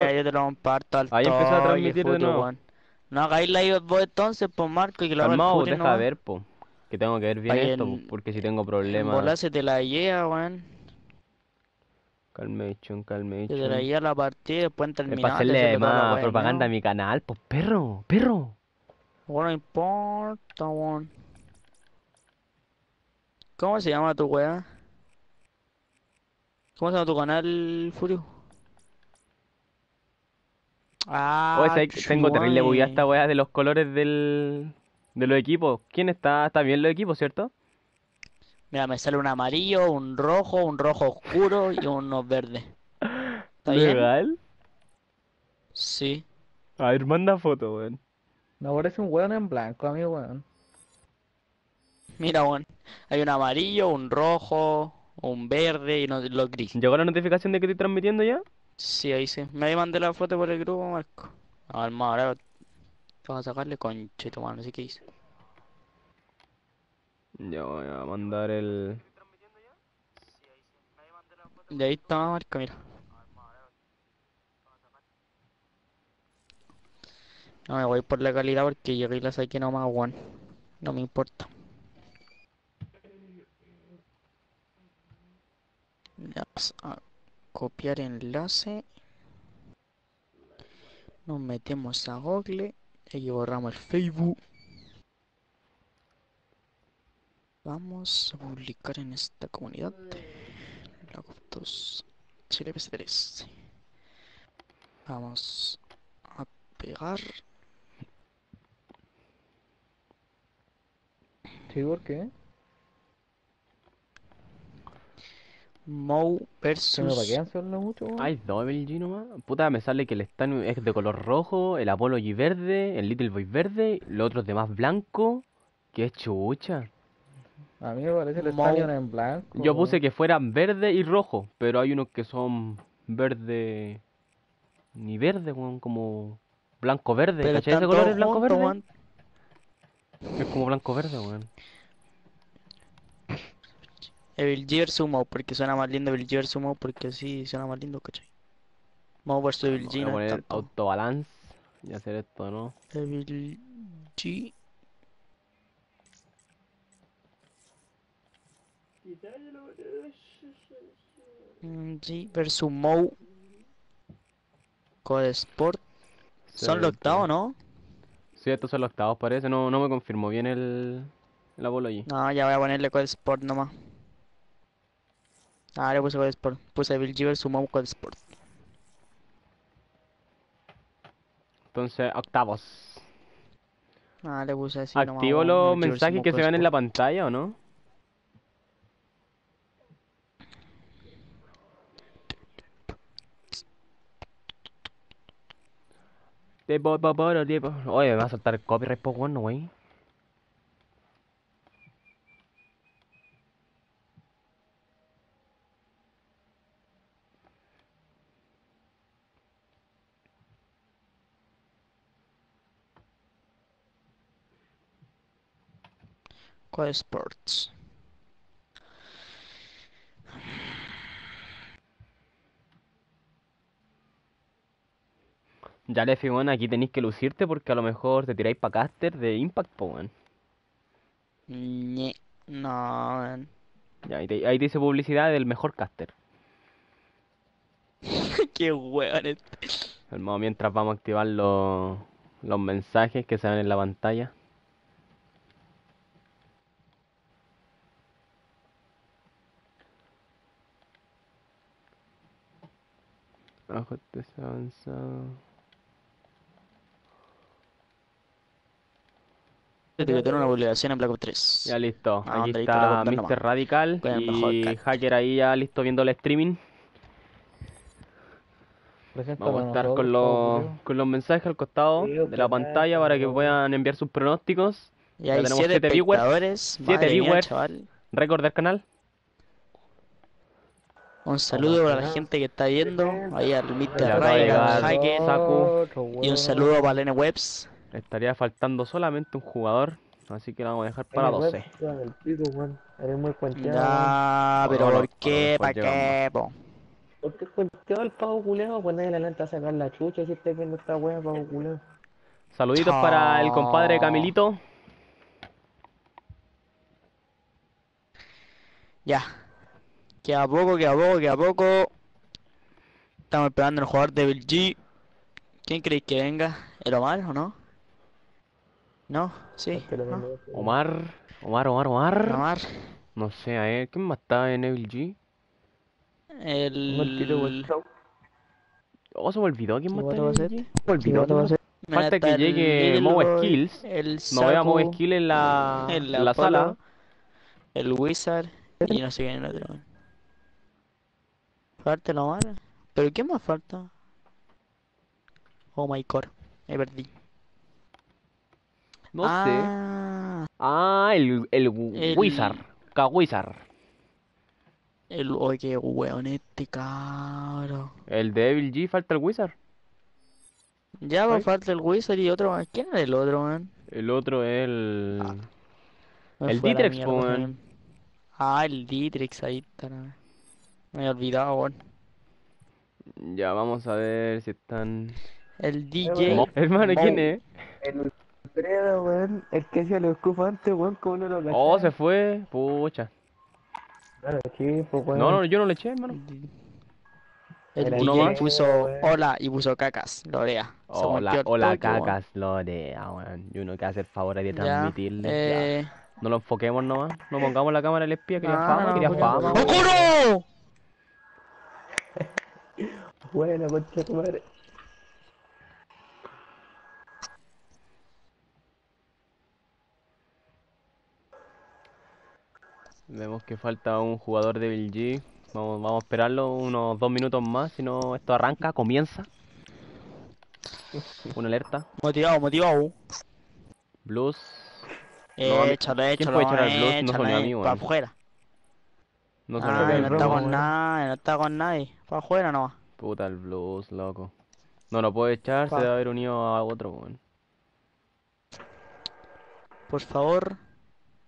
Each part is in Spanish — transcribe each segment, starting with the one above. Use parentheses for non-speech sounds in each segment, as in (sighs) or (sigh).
Ya, yo te lo comparto al Ahí empezó a transmitir de nuevo. weón. No hagáis live vos entonces, pues Marco, y que lo haga el Calmado, futio deja nomás. ver, po. Que tengo que ver bien esto, en- porque si tengo En problemas. bola se te la lleva, weón. Calmation, Se te la calmation. lleva la partida y después en Es terminar para hacerle más propaganda a ¿no? mi canal, pues perro, perro. Bueno, no importa, weón. ¿Cómo se llama tu weá? ¿Cómo se llama tu canal, Furio? Oye, Ah, tengo terrible chuy. esta weá de los colores del... de los equipos. ¿Quién está? Está bien los equipos, ¿cierto? Mira, me sale un amarillo, un rojo, un rojo oscuro y unos verdes. ¿Está bien? ¿Legal? Sí. A ver, manda foto, weón. Me parece un weón en blanco, amigo, weón. Mira, weón. Hay un amarillo, un rojo, un verde y no- los gris. ¿Llegó la notificación de que estoy transmitiendo ya? Sí, ahí sí. Me mandé la foto por el grupo, Marco. No, hermano, ahora vas a sacarle conchito, mano, así que hice. Ya voy a mandar el... De ahí está Marco, mira. No me voy por la calidad porque llegué y la saqué nomás, weón. No me importa. Ya, a copiar enlace. Nos metemos a Google y borramos el Facebook. Vamos a publicar en esta comunidad. La 2 Chile PS3. Vamos a pegar. Sí, ¿por qué? Mou ¿Se me versus. solo mucho, weón? Hay dos LG nomás. Puta, me sale que el stand es de color rojo, el Apology verde, el Little Boy verde, los otros demás blanco. Qué chucha. A mí me parece el. Stallion en blanco. Yo puse que fueran verde y rojo, pero hay unos que son verde. Ni verde, weón, como blanco verde. Pero ¿Cachai ese color es blanco verde? Es como blanco verde, weón. Evil G versus Mou, porque suena más lindo Evil G versus Mou, porque así suena más lindo, ¿cachai? Mou versus Evil Voy G a no es poner autobalance y hacer esto, ¿no? Evil G. Mm, G versus Mou. Code Sport. Son los octavos, ¿no? Sí, estos son los octavos, parece. No, no me confirmó bien el, el Apology. No, ya voy a ponerle Code Sport nomás. Ah, le puse Code Sport. Puse Evil G versus Mou Code Sport. Entonces, octavos. Ah, le puse así. ¿Activo los mensajes que se ven en la pantalla o no? Oye, me va a saltar copyright, po, bueno, güey. Code Sports. Ya le bueno, aquí tenéis que lucirte porque a lo mejor te tiráis pa' caster de Impact, po. No. Ya, ahí te, ahí te dice publicidad del mejor caster. (laughs) Qué weón este. Hermano, mientras vamos a activar los, los mensajes que se ven en la pantalla. Ajustes avanzados. Etiqueté una publicación en Black Ops 3. Ya listo, Ah, aquí está nomás. Mr. Radical y. Hacker ahí ya listo viendo el streaming. Vamos a estar con los, con los mensajes al costado de la pantalla para que puedan enviar sus pronósticos. Y Ya hay tenemos 7 siete viewers, espectadores. siete Madre mía, viewers. chaval. Récord del canal. Un saludo para la gente que está viendo. Ahí al Mr. Hacker. Saku. Y un saludo para Lene Webs. Estaría faltando solamente un jugador, así que lo vamos a dejar para Eres 12. web, weón, el pico, weón. Eres muy cuenteado, Ya, pero ¿por qué? ¿Para qué, po? ¿Por qué cuestión el pavo culeo? Pues nadie le lenta a sacar la chucha si estáis viendo esta wea, pavo culeo. Saluditos para el compadre Camilito. Ya. Queda poco, queda poco, queda poco. Estamos esperando al jugador de Belgi. ¿Quién creéis que venga? ¿El Omar o no? ¿No? Sí. Omar, Omar, Omar, Omar. Omar. No sé, a ver, ¿quién más está en Evil G? El... Oh, se me olvidó quién ¿Qué más está en va a Evil ser? G. Me olvidó, a. Falta que el llegue Lil Mo Boy, Skills. El No veo a Mo Saku, Skill en la, el en la sala. El Wizard y no sé quién es el otro. Falta. ¿Pero quién más falta? Oh my god. Me perdí. No sé. ah, Ah, el, el, El- Wizard. K-Wizard. El, oye, weón, este cabro. El de Evil G falta el Wizard. Ya va falta el Wizard y otro más. ¿Quién era el otro, man? El otro es el. Me El. Ah, el Dietrich, ahí está. Me he olvidado, weón. Ya, vamos a ver si están. El DJ. Mo- Hermano, ¿quién es? El Alfredo, weón. El que hacía los escufos antes, weón, como no lo Oh, cachaba. se fue. Pucha. Claro, sí, pues, weón. No, no, yo no le eché, hermano. El DJ más. puso weón. hola y puso cacas, Lorea. Se Hola, hola, toque, weón. cacas, Lorea, weón. Y uno que hace el favor de Ya, transmitirle. eh... Ya. No lo enfoquemos nomás. No pongamos la cámara en el espía. Quería Ah, fama, no, quería porque- fama. Buena, concha tu madre. Vemos que falta un jugador de Bill G. Vamos, vamos a esperarlo unos dos minutos más. Si no, esto arranca, comienza. Una alerta. Motivado, motivado. Blues. No, a mí- Échalo, ¿quién échalo, puede echar al Blues? No eh, mí, pa' weón. afuera. No Ah, no está con nadie, no está con nadie. Pa' afuera nomás. Puta el Blues, loco. No lo puede echar, se debe haber unido a otro, weón. Por favor,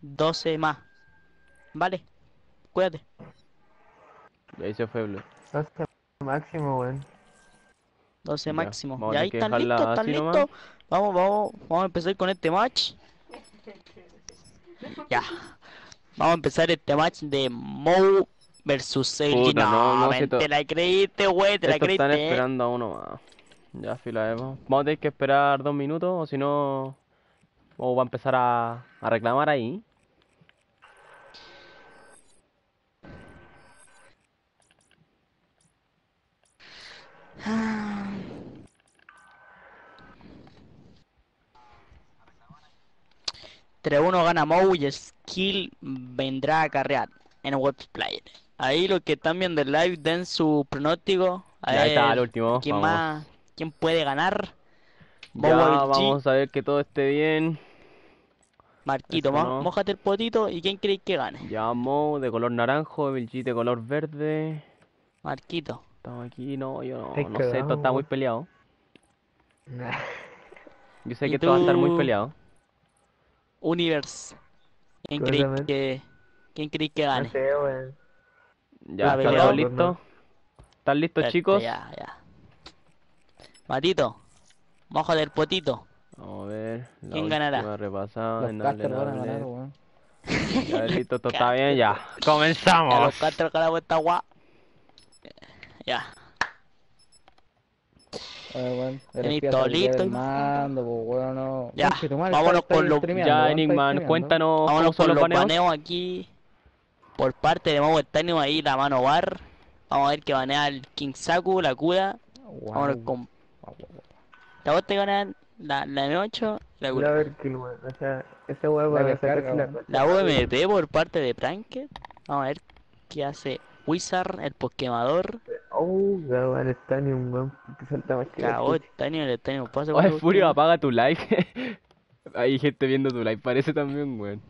12 más. Vale, cuídate. Y ahí se fue Blues. Hasta máximo, weón. 12 Ya, máximo. vamos Ya ahí están listos, están listos. Vamos, vamos, vamos a empezar con este match. Ya. Vamos a empezar este match de Mo versus LG. Puta, no, no, si men, to- te la creíste, güey, te la Estos están creíste. esperando a uno más. Ya, fila, Evo. Vamos a tener que esperar dos minutos, o si no. O va a empezar a, a reclamar ahí. (sighs) Ah. 3-1 gana Mou y Skill vendrá a carrear en What's Player. Ahí los que están viendo el live den su pronóstico. A Ya, ahí está, ver el último, quién vamos. más, quién puede ganar. Ya, vamos a ver que todo esté bien. Marquito, no. mójate el potito y quién crees que gane. Ya, Mo de color naranjo, G de color verde. Marquito. Estamos aquí, no, yo no, no sé, esto está muy peleado. (laughs) Yo sé ¿Y que esto va a estar muy peleado. Universe. ¿Quién crees Claramente. que quién crees que No gane? sé, weón. Ya, La ¿está pelea. todo listo? ¿Están listos, Perfecto, chicos? Ya, ya. Matito, mójate el potito. Vamos a ver. La ¿Quién ganará? repasada, Los en casters van a ganar, weón. Ya, (laughs) listo, esto está bien, ya. A los ¡Comenzamos! cuatro la vuelta guá. Ya. Eh, todo saldría listo, del hijo. mando, pues, weón, no. Ya, vámonos con los- Ya, Enigman, cuéntanos cómo Vámonos son con los baneos aquí. Por parte de Momo Stanio ahí la mano bar. Vamos a ver que banea el King Saku, la Kuda. Guau, Vámonos con la bot te ganan la, la M8, la Voy a Kuda. ver que, weón. O sea, ese weón La va a sacar descarga, la weón. La UMP por parte de Pranket. Vamos a ver qué hace Wizard, el Pokémador. Oh, está ni un weón que salta más que la Cagó el pasa Oye, por Furio, apaga tu like. (laughs) Hay gente viendo tu like, parece también, weón.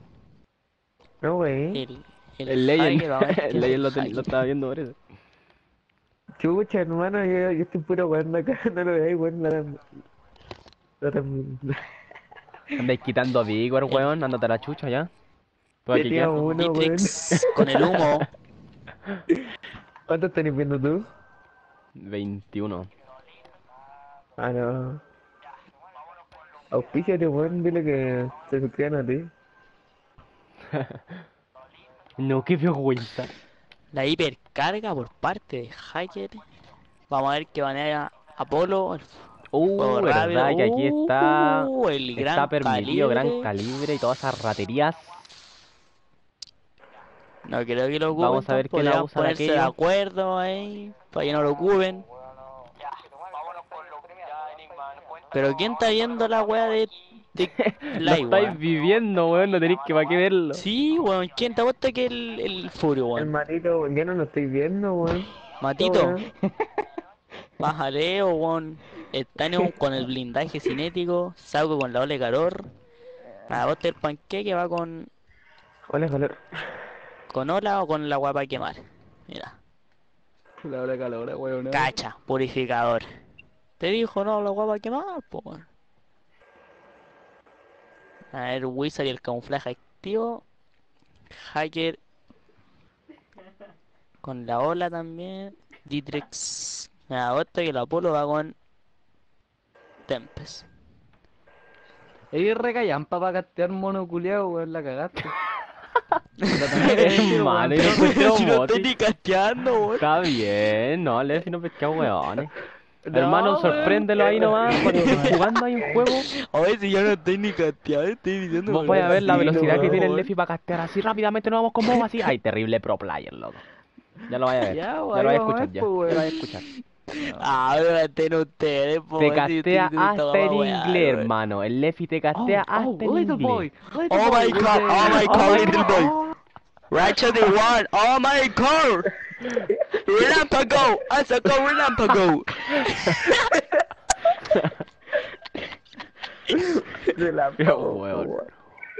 No, weón. El, El Legend, (laughs) el Legend lo, lo estaba viendo por eso. Chucha, hermano, yo, yo estoy puro weón acá, (laughs) no lo veáis, weón. La, la, (laughs) Andáis quitando a Vigor, weón, ándate a la chucha ya. Tú aquí qué? uno, weón. Con el humo. ¿Cuánto estáis viendo tú? 21. Ah, no. Auspíciate, weón, dile que se suscriban a ti. No, qué vergüenza. La hipercarga por parte de Hacker. Vamos a ver que banea Apolo. Uh, verdad que aquí está. Uh, el gran Está permitido gran calibre. calibre y todas esas raterías. No creo que lo ocupen. Vamos a ver la podrían usa de ponerse de acuerdo ahí. Para que no lo ocupen. Pero ¿quién está viendo la wea de, (laughs) Lo Live, estáis weón? viviendo, weón, no tenéis que para qué verlo. Sí, weón. ¿Quién te apuesta que el, el Furio, El weón? matito, weón, ya no lo estoy viendo, weón. Matito, bájale, (laughs) weón. Estaño con el blindaje cinético. Sauco con la ola de calor. La bosta del panqueque va con, Hola, calor. con ola o con la guapa quemar. Mira. La hora de calor, weón. Cacha, purificador. Te dijo, no, la guapa quemar, po, weón. A ver, Wizard y el camuflaje activo. Hacker. Con la ola también. Ditrex. Me agosta que el Apolo va con Tempest. Ey, recallampa para castear mono culiao, weón, la cagaste. (laughs) Hermano, yo no si no estoy ni casteando, weón. Está bien, no, Lefi no pesca weones. No, Hermano, sorpréndelo ahí nomás cuando estés jugando ahí un juego. (laughs) A ver si yo no estoy ni casteando, estoy diciendo. Vos a ver la velocidad no, que tiene el. Lefi para castear así rápidamente, nos vamos con vos así. Ay, terrible pro player, loco. Ya lo vaya a ver. Ya, lo vaya a escuchar, ya. pues, Ya lo vaya a escuchar. (laughs) Ah, pero casten ustedes, po, Te si castea hasta en inglés, hermano. El Lefi te castea Oh, hasta oh, en little inglés. boy, Oh my god, oh my Oh god, little boy. (laughs) Ratchet the one, oh my god. Relámpago, I sacó relámpago. Pero, po, weón.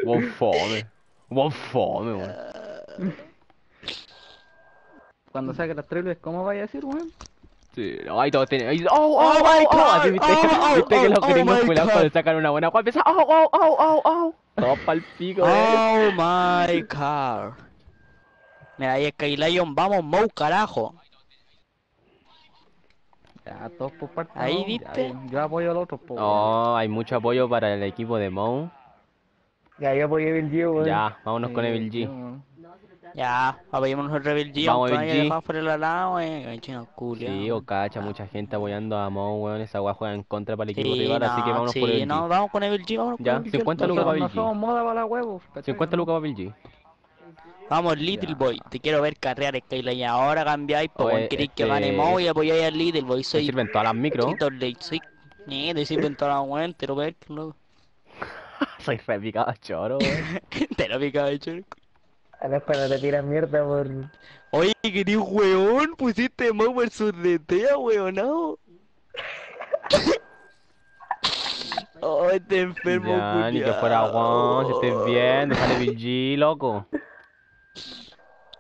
Vos fome. Vos fome, weón. Cuando saque las trailers, ¿cómo vaya a decir, weón? Sí, no, ahí todos tienen. ¡Oh, oh, Oh oh, my oh! God, Así viste, oh, oh, viste que los oh, oh gringos God. cuando sacan una buena empiezan. ¡Oh, oh, oh, oh, oh! Todos pa'l pico. Oh my god. Mira, ahí es Skylion, vamos, Mou, carajo. Ya, todos por parte. Ahí, ¿no? ¿viste? Ya, Yo apoyo al otro, po. Oh, hay mucho apoyo para el equipo de Mou. Ya, yo apoyé el Gio, weón. Ya, vámonos con Evil G. Ya, apoyémonos el Rebel G, Vamos, Evil G. por el lado, eh, chino culia. Sí, o cacha, mucha gente apoyando a Mou, weón. Esa weá juega en contra para el equipo Sí, rival, así que no, vámonos sí, por Evil no, G. vamos con Evil G, vamos con Ya, Evil G, 50 al lucas para No Evil G. somos moda para la. ¿cachai? 50 lucas para Evil G. Vamos, Little Boy, te quiero ver carrear Skyline. Ahora cambiáis, pues, Oye, queréis que este- gane Mo y apoyáis al Little Boy. ¿Se Soy sirven todas las Late, soy. Ni te sirven todas las weón, te lo ver, loco. (laughs) Soy re picado choro, weón. (laughs) Te lo pica de hecho. A ver cuando te tiras mierda por... Oye, querido weón, pusiste Mo versus DT, weón, no. Oh, este enfermo, Ya, ni que fuera Juan, si estés bien, déjale Evil G, loco.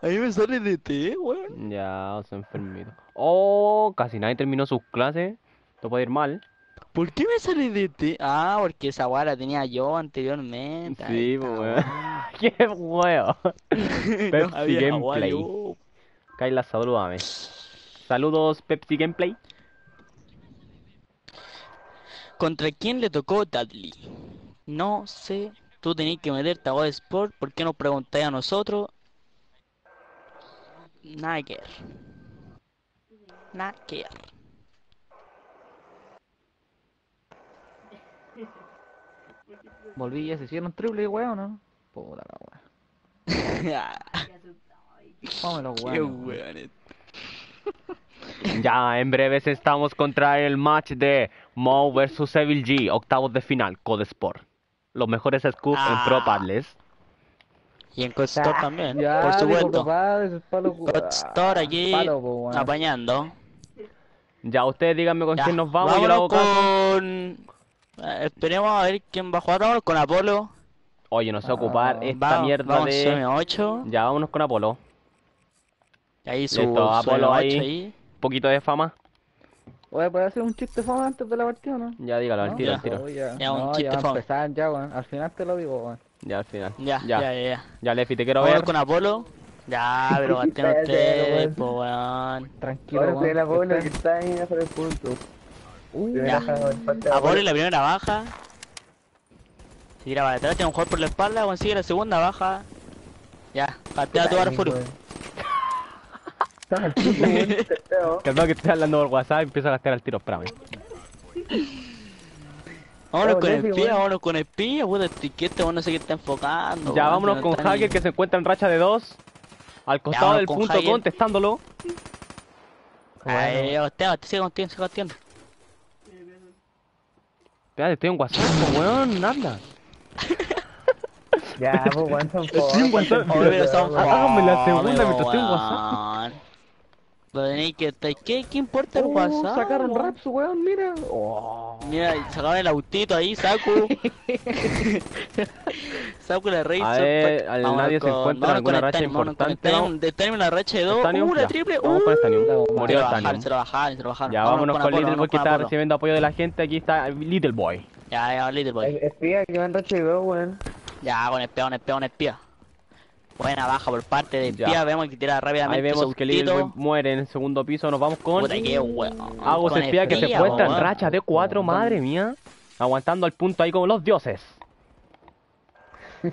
A mí me sale DT, weón. Ya, o sea, enfermito. Oh, casi nadie terminó sus clases. Esto puede ir mal. ¿Por qué me sale DT? Ah, porque esa weá la tenía yo anteriormente. Sí, Ahí pues, weón. (laughs) Qué weón. (laughs) Pepsi No Gameplay. yo. Kaila, salúdame. Saludos, Pepsi Gameplay. ¿Contra quién le tocó Dudley? No sé. Tú tenés que meterte a Sport. ¿Por qué nos preguntáis a nosotros? Nada que ver. Nada que Volví y ya se hicieron triple, weón, ¿no? Puta la (laughs) weón. Qué. (laughs) Ya, en breves estamos contra el match de Mo vs Evil G, octavos de final, Code Sport. Los mejores scoops en Pro Ah. Padles. Y en Codstore también, Ya, por supuesto. palo, aquí Palo, po, weón. apañando. Ya, ustedes díganme con Ya, quién nos vamos, yo le hago vámonos caso. con... eh, esperemos a ver quién va a jugar. Vámonos con Apolo. Oye, no sé ocupar Ah, esta Vamos, mierda vamos de... M8. Ya, vámonos con Apolo. Ahí su, Listo, su Apolo M8 ahí. ahí. poquito de fama. Oye, ¿puedes hacer un chiste fama antes de la partida o no? Ya, dígalo, al ¿No? tiro, Ya. al tiro. Ya. Ya, un No, chiste ya va a fome. empezar ya. Al final te lo digo, weón. Ya, al final. Ya, Ya, ya, ya. ya. ya, Lefi, te quiero ver. con Apolo. Ya, pero (laughs) gasten ustedes, po weón. Tranquilo, Ahora en la bola que está ahí afuera del punto. Uh, Primera ya. a A bola. Poli la primera baja. Se tira para atrás, tiene un jugador por la espalda, consigue la segunda baja. Ya, patea tu ahora Furu. Estás al punto, weón, te pego. Calmado (laughs) que estoy hablando por WhatsApp y empiezo a gastar al tiro, espérame. (laughs) Vámonos con weón. vámonos con espía, puta, este que este weón no sé qué está enfocando. Ya vámonos no con Hacker que se encuentra en racha de dos. Al costado del punto contestándolo. Ay, hostia, sigue contigo, sigue contigo. Espérate, estoy en WhatsApp, weón, nada. (laughs) Ya, pues, weón, son Estoy en WhatsApp. Hágame la segunda mientras estoy en weón. Lo tenéis que estar- ¿Qué, ¿Qué importa el Oh, WhatsApp? sacaron weón? raps, weón, mira. Oh. Mira, sacaban el autito ahí, Saku. (laughs) Saku la rey. A ver, al- nadie se encuentra en alguna racha importante. Están en la racha de dos. Uh, la triple. Vamos con uh. Stanium. Murió Stanium. se lo bajaron, se lo bajaron. Ya vámonos con Little Boy que está Apolo. recibiendo apoyo de la gente. Aquí está Little Boy. Ya, ya, Little Boy. Espía que van racha y dos, weón. Ya, con espía, con espía, con espía. Buena baja por parte de Ya. espía. Vemos que tira rápidamente. Ahí vemos que autito. muere en el segundo piso. Nos vamos con Puta, qué. Agos Con espía que se encuentra en racha de cuatro, madre mía. Aguantando al punto ahí como los dioses. (laughs)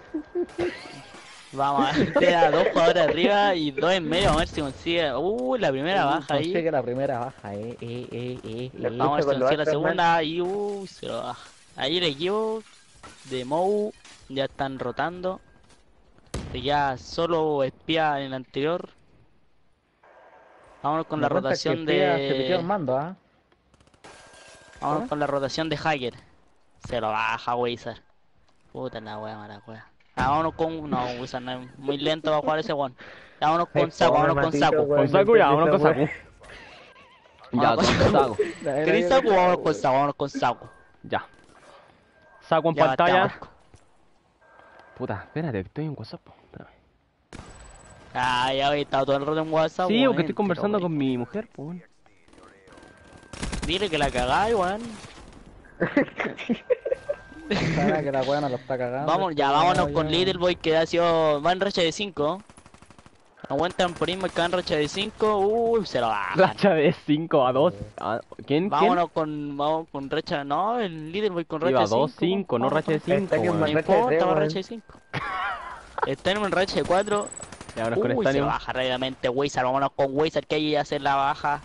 Vamos a ver, tira dos jugadores arriba y dos en medio. Vamos a ver si consigue. Uh, la primera baja ahí. Consigue la primera baja, eh, eh, eh. Vamos a ver si consigue la segunda y uh, se lo baja. Ahí el equipo de Mou ya están rotando. Queda solo espía en el anterior. Vámonos con Me la rotación Espía Se de. mando, ¿ah? Vámonos ¿Ah? con la rotación de Hacker. Se lo baja Wizard. Puta la wea, mala wea. Ah, vámonos con. No, Wizard no es muy lento para jugar ese one. Ya, vámonos con Saco, vámonos con Saco. Con Saku ya, vámonos con wea. Ya, Vamos con Saku. ¿Queréis Saco? Vámonos con Saco, vámonos con Saco. Ya. Saco en Ya, pantalla. Puta, espérate, estoy en WhatsApp. Ah, ya había estado todo el rato en WhatsApp. Sí, weón, porque estoy conversando con mi mujer, weón. Dile que la cagáis, weón. Que la weona lo está cagando. Vamos, ya, vámonos ya. con Little Boy que ha sido. Va en racha de 5. Aguantan por irme acá en racha de 5. Uy, se lo bajan. Racha de 5 a 2. ¿Quién? Vámonos con. Vamos con racha. No, el Little Boy con racha Iba de 2, 5. 5, no racha de 5. Está que va weón. racha de 5. Está en racha de 4. Vámonos con se baja rápidamente Wizard. Vámonos con Wizard que ahí hace la baja.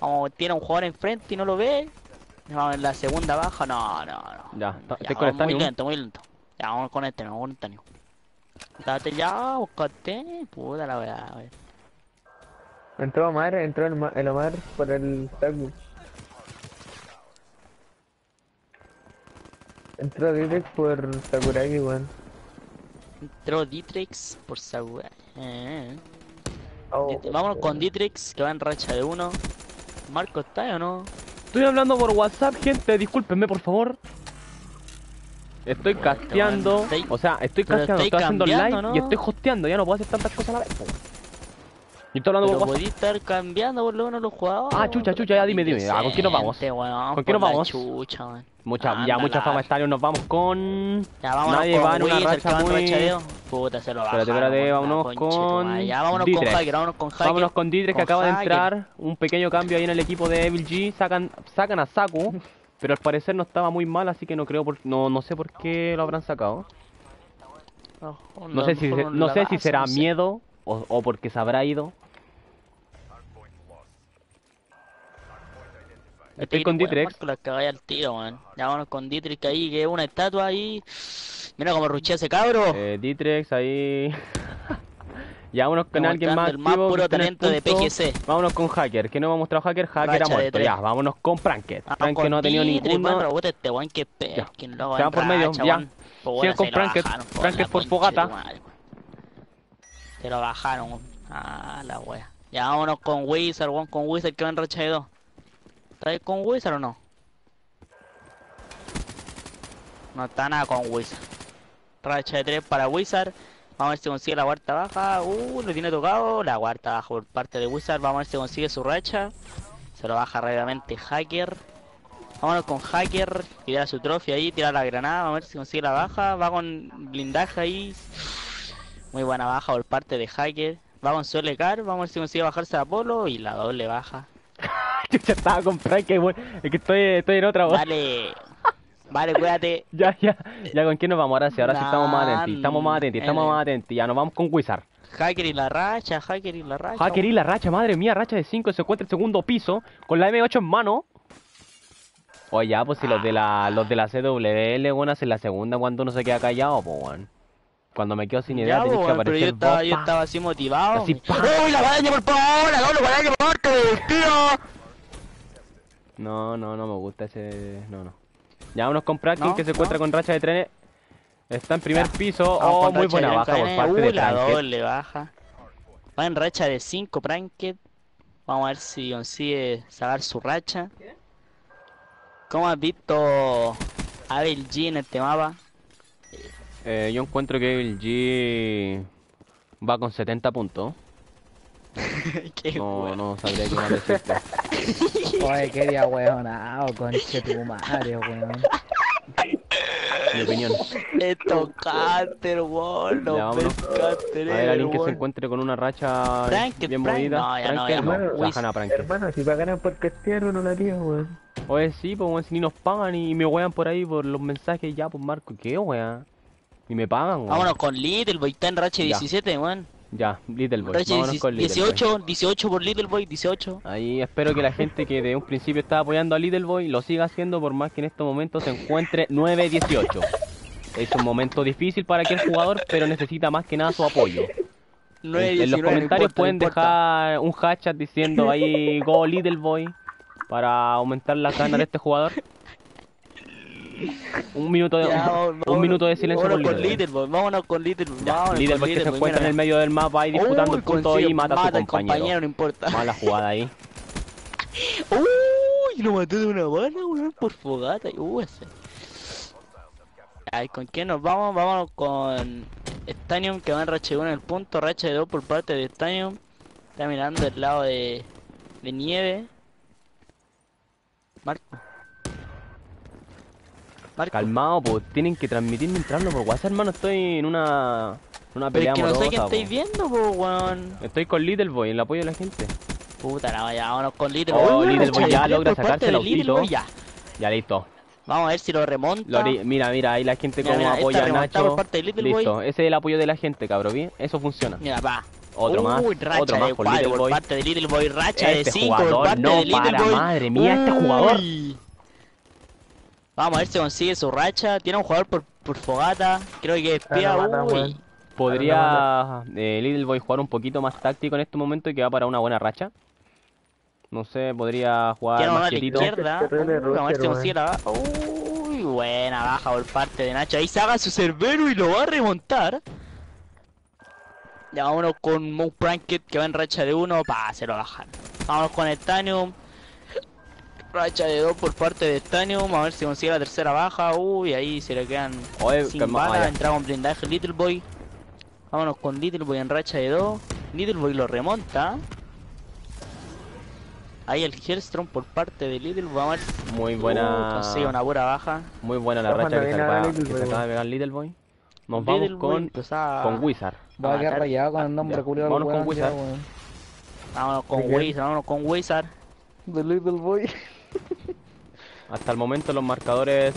Vamos, tiene un jugador enfrente y no lo ve. Vamos en la segunda baja. No, no, no. Ya, Ya, estoy con muy lento, muy lento. Ya, vamos con este, vamos con. Date ya, buscate. Puta la wey. Entró Omar, entró el, el Omar por el Saku. Entró Direx por Sakuragi, weón. Entró Dietrix por Saguay. Eh. Oh, Vámonos con Dietrix, que va en racha de uno. Marco está ahí o no? Estoy hablando por WhatsApp, gente. Discúlpenme, por favor. Estoy casteando. O sea, estoy casteando, estoy haciendo live cambiando, y estoy hosteando. Ya no puedo hacer tantas cosas a la vez. Po. Y estoy hablando WhatsApp. podí estar cambiando por lo menos los jugadores. Ah, chucha, chucha, ya dime, dime. Ah, ¿con quién nos vamos? ¿Con quién nos vamos? Chucha. Mucha, ya, mucha fama Stadium. Nos vamos con. Ya vámonos Nadie con va en una racha muy-. Puta, se lo bajaron. Espérate, espérate, vámonos con. Ya, vámonos con Hacker, vámonos con Hacker. Vámonos con Didrik que Con acaba de entrar. Un pequeño cambio ahí en el equipo de Evil G. Sacan, sacan a Saku. Pero al parecer no estaba muy mal, así que no creo por, no, no sé por qué lo habrán sacado. No sé si, no sé si será miedo o, o porque se habrá ido. Estoy con Dietrich. La cagáis al tiro, weón. Ya vámonos con Dietrich ahí, que es una estatua ahí. Mira cómo ruchea ese cabro. Eh, Dietrich ahí. (laughs) ya vámonos con alguien más. el más que puro talento de. PGC. Vámonos con Hacker. que no me ha mostrado Hacker? Hacker Racha ha muerto. Ya, vámonos con Pranket. Vamos Pranket no ha tenido ninguno. este weón que Se van por medio, ya. Pues, Sigan con Pranket, Pranket la por fogata. de tu madre, weón. Se lo bajaron. Ah, la wea. Ya vámonos con Wizard, weón, con Wizard que va en racha de dos. ¿Estás con Wizard o no? No está nada con Wizard. Racha de 3 para Wizard. Vamos a ver si consigue la cuarta baja. Uh, lo tiene tocado. La cuarta baja por parte de Wizard. Vamos a ver si consigue su racha. Se lo baja rápidamente Hacker. Vámonos con Hacker. Tira su trofeo ahí. Tira la granada. Vamos a ver si consigue la baja. Va con blindaje ahí. Muy buena baja por parte de Hacker. Va con su LK, vamos a ver si consigue bajarse a Apolo y la doble baja. (laughs) Yo ya estaba con Frank, que bueno, es que estoy, estoy en otra voz. Vale. Vale, cuídate. (laughs) Ya, ya, ya, ¿con quién nos vamos ahora sí? Ahora sí estamos más atentos, estamos más atentos, estamos Eh. más atentos. Ya, nos vamos con Wizard. Hacker y la racha, hacker y la racha. Hacker y la racha, madre mía, racha de 5, se encuentra en segundo piso, con la M8 en mano. Oye, ya, pues si los de la, los de la CWL, bueno, hacen la segunda cuando uno se queda callado, pues, weón. Cuando me quedo sin idea, tenés que yo aparecer estaba, vos, yo estaba así motivado. Así. ¡Uy, la guadaña, por favor! ¡La doble guadaña, por favor! ¡Que tío! No, no, no me gusta ese... No, no. Ya, unos con Prankin ¿No? que se encuentra con racha de trenes. Está en primer piso. Vamos Oh, muy buena baja por cadena. parte Uy, de la doble baja. Va en racha de 5 Pranket. Vamos a ver si consigue sacar su racha. ¿Cómo has visto Abel G en este mapa? Eh, yo encuentro que el G va con 70 puntos. (laughs) Qué No, bueno. no sabría qué más decirte. (laughs) Oye, qué día weonado, conche tu madre, weón. Mi opinión. Estos caster, weón. Pescaster, A ver, alguien que se weón. encuentre con una racha bien Prank- movida. no, ya no, ya no. no, bajan a Pranket. Hermano, si para ganar por castear uno la haría, weón. Oye, sí, pues weón, si ni nos pagan y me wean por ahí por los mensajes, ya, pues Marco, ¿qué weón? Y me pagan, weón. Vámonos con Little Boy, está en Ya. 17, weón. Ya, Little Boy. Racha Vámonos con Little Boy. 18, 18 por Little Boy, 18. Ahí espero que la gente que de un principio estaba apoyando a Little Boy lo siga haciendo por más que en estos momentos se encuentre 9-18. Es un momento difícil para aquel jugador, pero necesita más que nada su apoyo. 9, en, en los 19, no comentarios importa, pueden dejar un hashtag diciendo ahí Go Little Boy para aumentar las ganas de este jugador. (laughs) Un minuto de, Ya, un, vámonos- minuto de silencio vámonos por con Little Boy. Little Boy, vámonos con Little Boy. Ya, vámonos Little con Boy que se Little encuentra en el medio del mapa ahí disputando Uy, el punto y mata a su compañero. no importa. Mala jugada ahí. Uy, lo maté de una bala, weón, por fogata. Ese. Ay, ¿con quién nos vamos? Vámonos con Stanium que va en racha de 1 en el punto, racha de 2 por parte de Stanium. Está mirando el lado de, de nieve. Marco. Marco. Calmado, pues tienen que transmitirme entrarlo por WhatsApp, hermano. Estoy en una, una Pero pelea es que no sé qué amorosa, estáis viendo, po, weón. Estoy con Little Boy, en el apoyo de la gente. Puta la vaya, vámonos con Little Oh, Boy. Little racha Boy ya logra sacarse el Little autito. Ya. Ya listo. Vamos a ver si lo remonta. Lo mira, mira, ahí la gente Mira, como mira, apoya a Nacho. por parte de Little Boy. Listo, ese es el apoyo de la gente, cabrón, ¿bien? Eso funciona. Mira, va. Otro más, Uy, racha otro más por Little por Boy. parte de Little Boy, racha Este de 5 por parte no de Little para, Boy. madre mía, este jugador. Vamos a ver si consigue su racha. Tiene un jugador por, por fogata. Creo que espía. Ah, Uy. weón. Podría eh, Little Boy jugar un poquito más táctico en este momento y que va para una buena racha. No sé, podría jugar una más a la quietito. izquierda. Vamos a ver si consigue la baja. Uy, buena baja por parte de Nacho. Ahí saca su cerbero y lo va a remontar. Ya vámonos con Mo Pranket que va en racha de 1. Pa, se lo bajan. Vámonos con Stanium. Racha de 2 por parte de Stanium. A ver si consigue la tercera baja. Uy, ahí se le quedan Oye, sin vaya. Entra con blindaje Little Boy. Vámonos con Little Boy en racha de 2. Little Boy lo remonta. Ahí el Hellstrom por parte de Little Boy. Vamos a ver si- Muy Uh, buena. consigue una pura baja. Muy buena la racha que Little que se Boy, acaba de pegar Little Boy. Nos Little vamos Boy con, con Wizard. Voy a quedar rayado con el nombre culiado vámonos con Wizard. Vámonos con. Wizard, vámonos con Wizard. The Little Boy. Hasta el momento los marcadores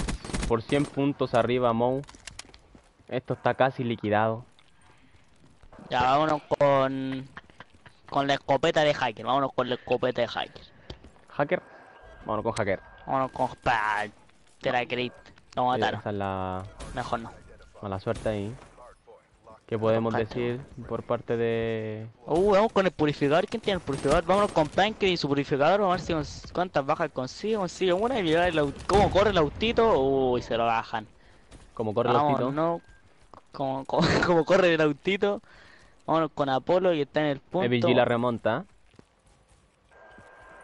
por 100 puntos arriba Mou. Esto está casi liquidado. Ya, vámonos con. Con la escopeta de Hacker. Vámonos con la escopeta de Hacker. Hacker. Vámonos con Hacker. Vámonos con. Te la esa es la Mejor no. mala suerte ahí. ¿Qué podemos decir por parte de... Uh, vamos con el purificador. ¿Quién tiene el purificador? Vámonos con Pancre y su purificador. Vamos a ver si cons- cuántas bajas consigue. Consigue una y llegar el aut- ¿Cómo corre el autito? Uy, se lo bajan. Como corre el autito? no. Como, como, (laughs) como corre el autito. Vámonos con Apolo y está en el punto. EVG la remonta.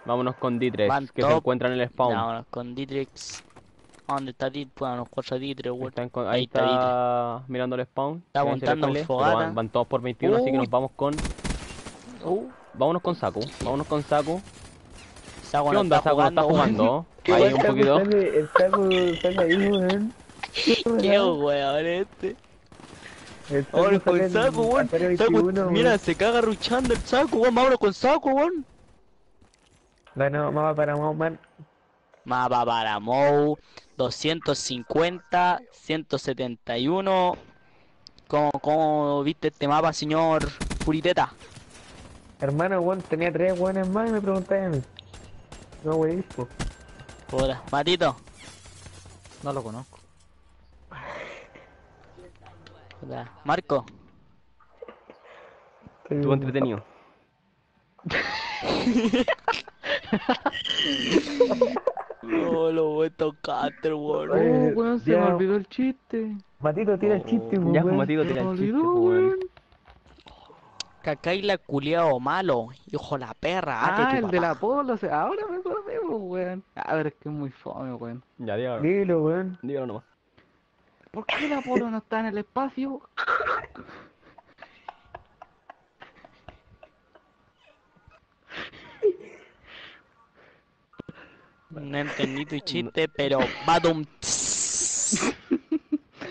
Vámonos con D3, Van que se encuentra en el spawn. vámonos con Dietrix. ¿Dónde está contra Dietrix, weón. Está en con- Ahí ahí está Dietrix. está mirando el spawn. Está Ahí montando pero fogata. Van, van todos por 21, así que nos vamos con... Uh, Vámonos con Saku. Vámonos con Saku. Sago ¿Qué no onda, está Saku? ¿No está jugando? (laughs) Ahí un poquito. El saco sale ahí, weón. (laughs) Qué weón este. Saku Ahora con saco, weón. Atari Saco- 21, mira, se caga ruchando el saco, weón. Vámonos con saco, weón. Ganó mapa para Mauman. Mapa para Mou. 250, 171. ¿Cómo, cómo viste este mapa, señor Puriteta? Hermano, weón, tenía tres weones más y me preguntáis a mí. No, wey. Hola, Matito. No lo conozco. Hola, Marco. Estuvo entretenido. (laughs) No, lo voy a tocar, weón. Oh, weón, se ya. me olvidó el chiste. Matito, tira el chiste, po, Ya, weón. Matito, Se tira me el chiste, weón. weón. Cacaila culiao malo. Hijo de la perra. Ah, ate tu el de la polo, o sea, ahora me acordé, weón. A ver, es que es muy fome, weón. Ya, dígalo. Dilo, weón. Dígalo nomás. ¿Por qué la polo no está en el espacio? No entendí tu chiste, pero Badum. (laughs)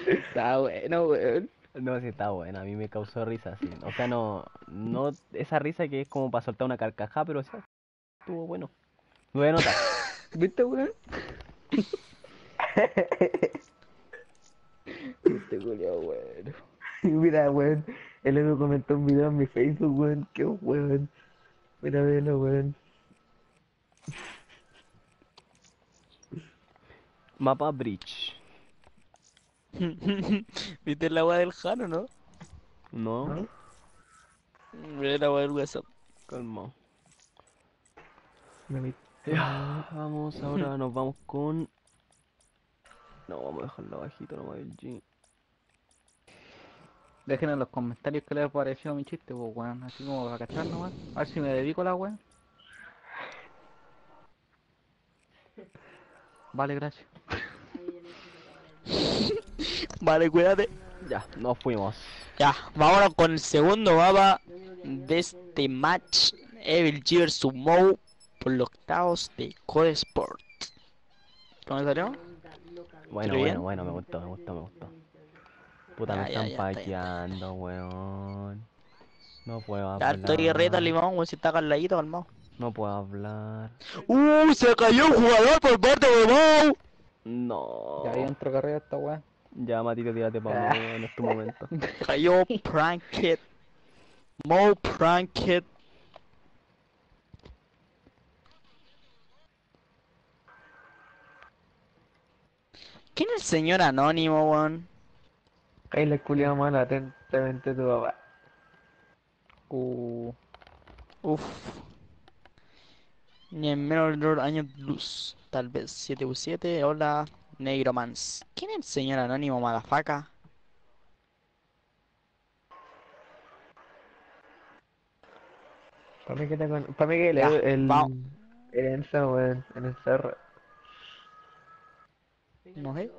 Está bueno, weón. No, sí está buena, a mí me causó risa, sí. O sea, no, no esa risa que es como para soltar una carcajada, pero o sea, estuvo bueno. Nueve notas. (laughs) ¿Viste, weón? (laughs) Este culiao, weón. Mira, weón. El Edu comentó un video en mi Facebook, weón. Qué weón. Mira, velo, weón. Mapa Bridge. (laughs) ¿Viste la weá del Jano, no? No, ¿No? Mira la weá del WhatsApp. calma. Me Ya, vamos, ahora (laughs) nos vamos con... No, vamos a dejarlo bajito nomás el G. Dejen en los comentarios qué les pareció mi chiste, pues, weón. Así como para cachar nomás. A ver si me dedico a la weón. Vale, gracias. (laughs) Vale, cuídate. Ya, nos fuimos. Ya, vámonos con el segundo mapa de este match. Evil G vs Moe por los octavos de Code Sport. ¿Cómo salió? Bueno, bueno, bueno, me gustó, me gustó, me gustó. Puta, Ya, me ya, están paqueando, weón. No puedo Ya estoy reta hablar. limón, weón, si está calladito, calmado. No puedo hablar. ¡Uh! Se cayó un jugador por parte de Moe. No. Ya entra carrera esta weón. Ya, Matito, tírate para Ah. en este momento. (laughs) Cayó Pranked. Mo Pranked. ¿Quién es el señor anónimo, weón? Ahí la culiao mal atentamente tu papá. Uh, Uf. Ni en dos años luz. Tal vez 7 u 7. Hola, Negromans. ¿Quién es el señor anónimo, madafaca? Para mí que, te con... pa' mí que el, el, vamos. el Enzo, weón, en el cerro. No sé.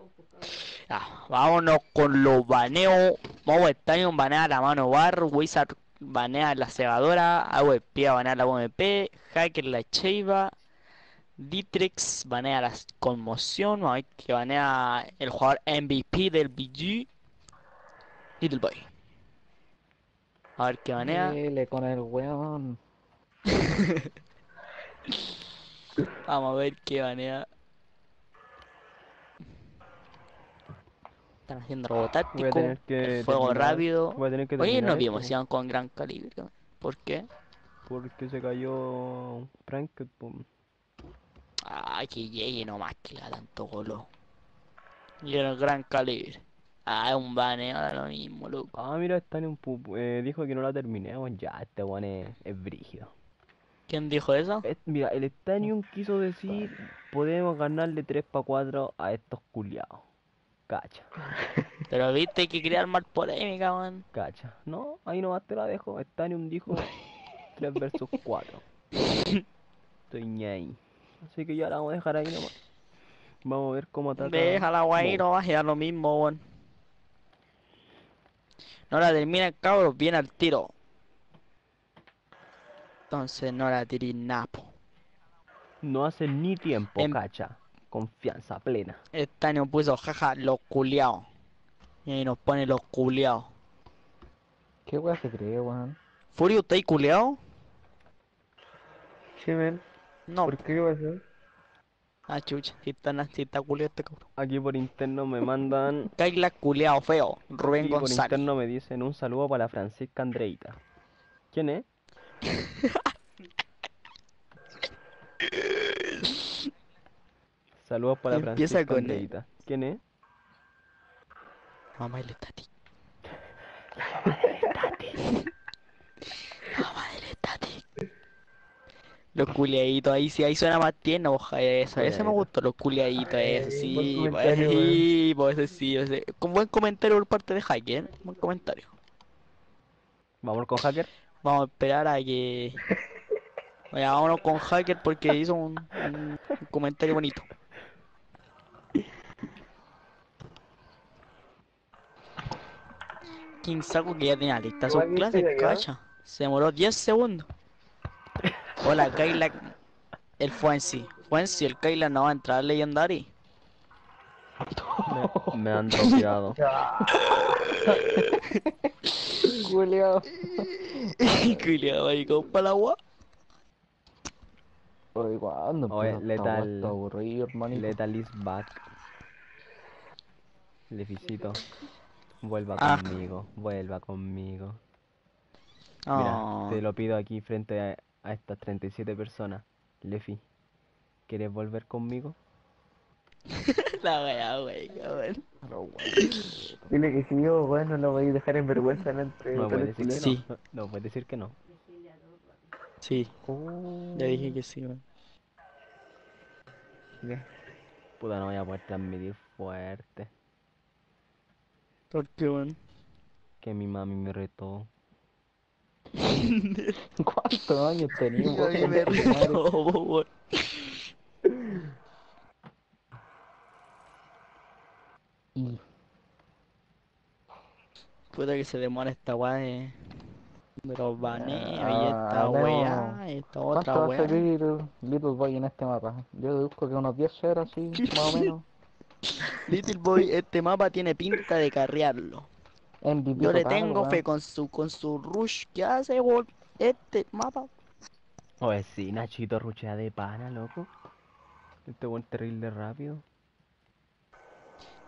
Ya, vámonos con los baneos. Modo Stadium banea la mano bar. Wizard banea la de pie banea la UMP. Hacker la Cheiva. Ditrix banea la conmoción. Vamos a ver que banea el jugador MVP del BG. Little Boy. A ver qué banea. dele con el weón. (laughs) Vamos a ver qué banea. Están haciendo robo Voy a táctico. tener que el fuego terminar- rápido. Voy a tener que Oye, no vimos si iban con gran calibre. ¿Por qué? Porque se cayó Pranked, pum. Ay, que llegue nomás que la tanto golo. Y el gran calibre. Ah, es un baneo, da lo mismo, loco. Ah, mira, está en un eh, dijo que no la terminemos. Ya, este weón es, es brígido. ¿Quién dijo eso? Es- mira, el Stanium quiso decir, podemos ganarle 3 para 4 a estos culiados. Cacha, (laughs) Pero viste que quería armar polémica, man. cacha. No, ahí nomás te la dejo. Stanium dijo (laughs) 3 versus 4. Estoy ñay. Así que ya la vamos a dejar ahí nomás. Vamos a ver cómo ataca. Déjala, guay, no vas a dar lo mismo, weón. No la termina el cabro, viene al tiro. Entonces no la tiré napo. No hace ni tiempo, Em- cacha. Confianza plena. Este año puso jaja los culiados. Y ahí nos pone los culiados. ¿Qué weá se cree, weón? Furio, ¿está ahí culeado? Sí, men. No. ¿Por qué qué pasó? Ah, chucha, si está, si está culeado este cabrón. Aquí por interno me mandan. (laughs) Kaila culeado feo. Rubén Aquí por interno me dicen un saludo para la Francisca Andreita. ¿Quién es? (laughs) Saludos para la Empieza Francisca con E. ¿Quién es? Mamá del tati. (laughs) Mamá del tati. Los culiaditos ahí, sí, ahí suena más tierno, oja, eso, ese me gustó, los culiaditos, eso, sí, pues, sí, pues, ese sí, ese. Con buen comentario por parte de Hacker, buen comentario. Vamos con Hacker. Vamos a esperar a que... Oye, vámonos con Hacker porque hizo un, un- un comentario bonito. King Saku que ya tenía lista sus clases, cacha. Se demoró 10 segundos. Hola, Kaila. El Fuensi. Fuensi, el Kaila no va a entrar al Legendary. Me, me han dropeado. (laughs) Culeado. Culeado ahí (laughs) con Palagua. Oye, ¿cuándo Oye, letal- Está aburrido, hermanito. Lethal is back. Leficito. Vuelva Ah. conmigo, vuelva conmigo. Oh, Mira, te lo pido aquí frente a, a estas 37 personas. Lefi, ¿quieres volver conmigo? (laughs) La wea, wey, cabrón. Weón. Dile que sí, o bueno, lo voy a dejar en vergüenza delante No de puedes decir que Sí. no. (laughs) No puedes decir que no. Sí, Oh. ya dije que sí, wey. chilenos. Puta, no voy a poder transmitir fuerte. ¿Por qué, weón? Que mi mami me retó. (laughs) ¿Cuántos años tenías, A mí me retó, weón. Y Puta que se demora esta weá de... de los baneos y Ah, esta hablemos. weá esta otra ¿Cuánto va a weá. salir Little Boy en este mapa? Yo deduzco que unos 10 ceros así, más o menos. Little Boy, este mapa tiene pinta de carrearlo. MVP Yo le total, tengo weón. fe con su con su rush que hace, weón. Este mapa. Oye, sí, Nachito ruchea de pana, loco. Este buen terrible rápido.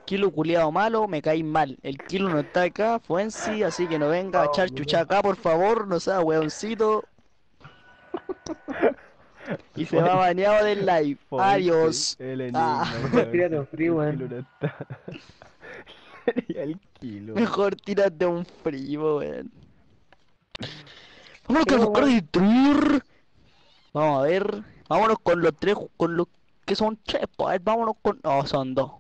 Kilo culiado malo, me cae mal. El kilo no está acá, Fuensi, así que no venga a echar chucha acá, por favor, no sea weoncito. (laughs) Y se (laughs) va baneado del live. (laughs) Adiós. El enigma, Ah. (laughs) Tírate un free, weón. el kilo. Mejor tírate un frío, weón. Vámonos con buscar destruir. Vamos a ver. Vámonos con los tres, con los que son tres, pues. vámonos con. No, son dos.